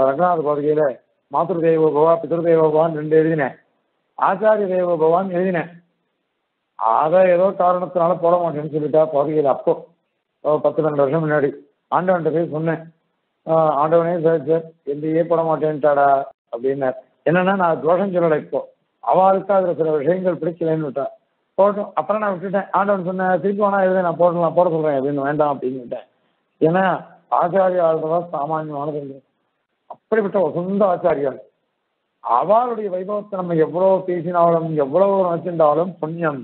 ரங்கநாத பாதுகையில மாத்திரு தெய்வ பவா பிதர் தேவ பவான் ரெண்டு எழுதினேன். ஆச்சாரிய தெய்வ பவான் எழுதினேன். அதை ஏதோ காரணத்தினால போட மாட்டேன்னு சொல்லிட்டா பாதுகையில அப்போ. பத்து ரெண்டு வருஷம் முன்னாடி. ஆண்டவன்கிட்ட போய் சொன்னேன். ஆண்டவனே சார் சார் எந்தையே போட மாட்டேன்ட்டாடா அப்படின்னார். என்னன்னா நான் தோஷம் சொல்லலை இப்போ. அவளுக்கு அதில் சில விஷயங்கள் பிடிக்கலன்னு விட்டா. போட்டோம் அப்புறம் நான் விட்டுட்டேன். ஆண்டவன் சொன்னேன் திருப்பி வேணா எழுத நான் போடலாம் போட சொல்றேன் அப்படின்னு வேண்டாம் அப்படின்னு விட்டேன். ஏன்னா ஆச்சாரிய ஆளுதான் சாமானியமானது அப்படிப்பட்ட வசந்த ஆச்சாரியார் அவளுடைய வைபவத்தை நம்ம எவ்வளவு பேசினாலும் எவ்வளவு நினைச்சிருந்தாலும் புண்ணியம்.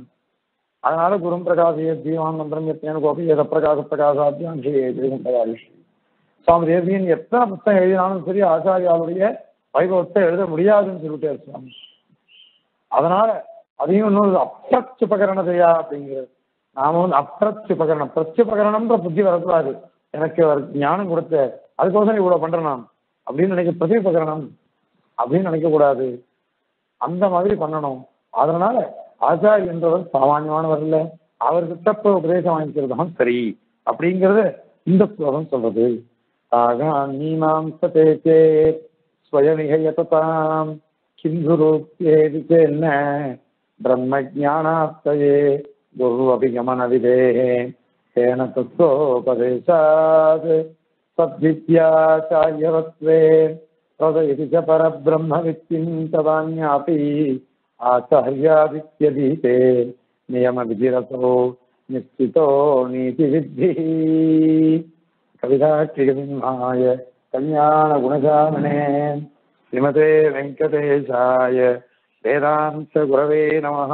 அதனால குரும் பிரகாசிய ஜீவான் மந்திரம் எத்தனை கோபி எத பிரகாச பிரகாசாத்தியம் பிரகாஷ் சுவாமி தேவியன் எத்தனை புத்தகம் எழுதினாலும் சரி ஆச்சாரியாளுடைய வைபவத்தை எழுத முடியாதுன்னு சொல்லிட்டாரு சுவாமி. அதனால அதையும் இன்னொரு அப்பிரச்சுபகரணதையா அப்படிங்கிறது நாம வந்து அப்பிரச்சுபகரணம் பிரச்சுபகரணம்ன்ற புத்தி வரக்கூடாது. எனக்கு அவர் ஞானம் கொடுத்த அதுக்கோசரம் இவ்வளவு பண்றேன் நான். அப்படின்னு நினைக்க பிரதிபகரணம் அப்படின்னு நினைக்க கூடாது அந்த மாதிரி பண்ணணும். அதனால ஆச்சாரி என்றவர் சாமானியமானவர் இல்ல. அவர்கிட்ட போய் உபதேசம் வாங்கிக்கிறது தான் சரி. அப்படிங்கறது இந்த ஸ்லோகம் சொல்றது. ஆக ஸ்வயமிகயதாம் கிந்துரூப்யேதி என்ன? ब्रह्मज्ञानास्तये गुर्वभिगमनविधेः तेन तत्त्वोपदेशात् सद्विद्याचार्यवत्वे तदयति च परब्रह्मवित्तिं तदान्यापि आचार्यादित्यदीते नियमविधिरसो निश्चितो नीतिविद्धिः। कविताक्षिकसिंहाय कल्याणगुणशामने श्रीमते वेङ्कटेशाय वेदान्तगुरवे नमः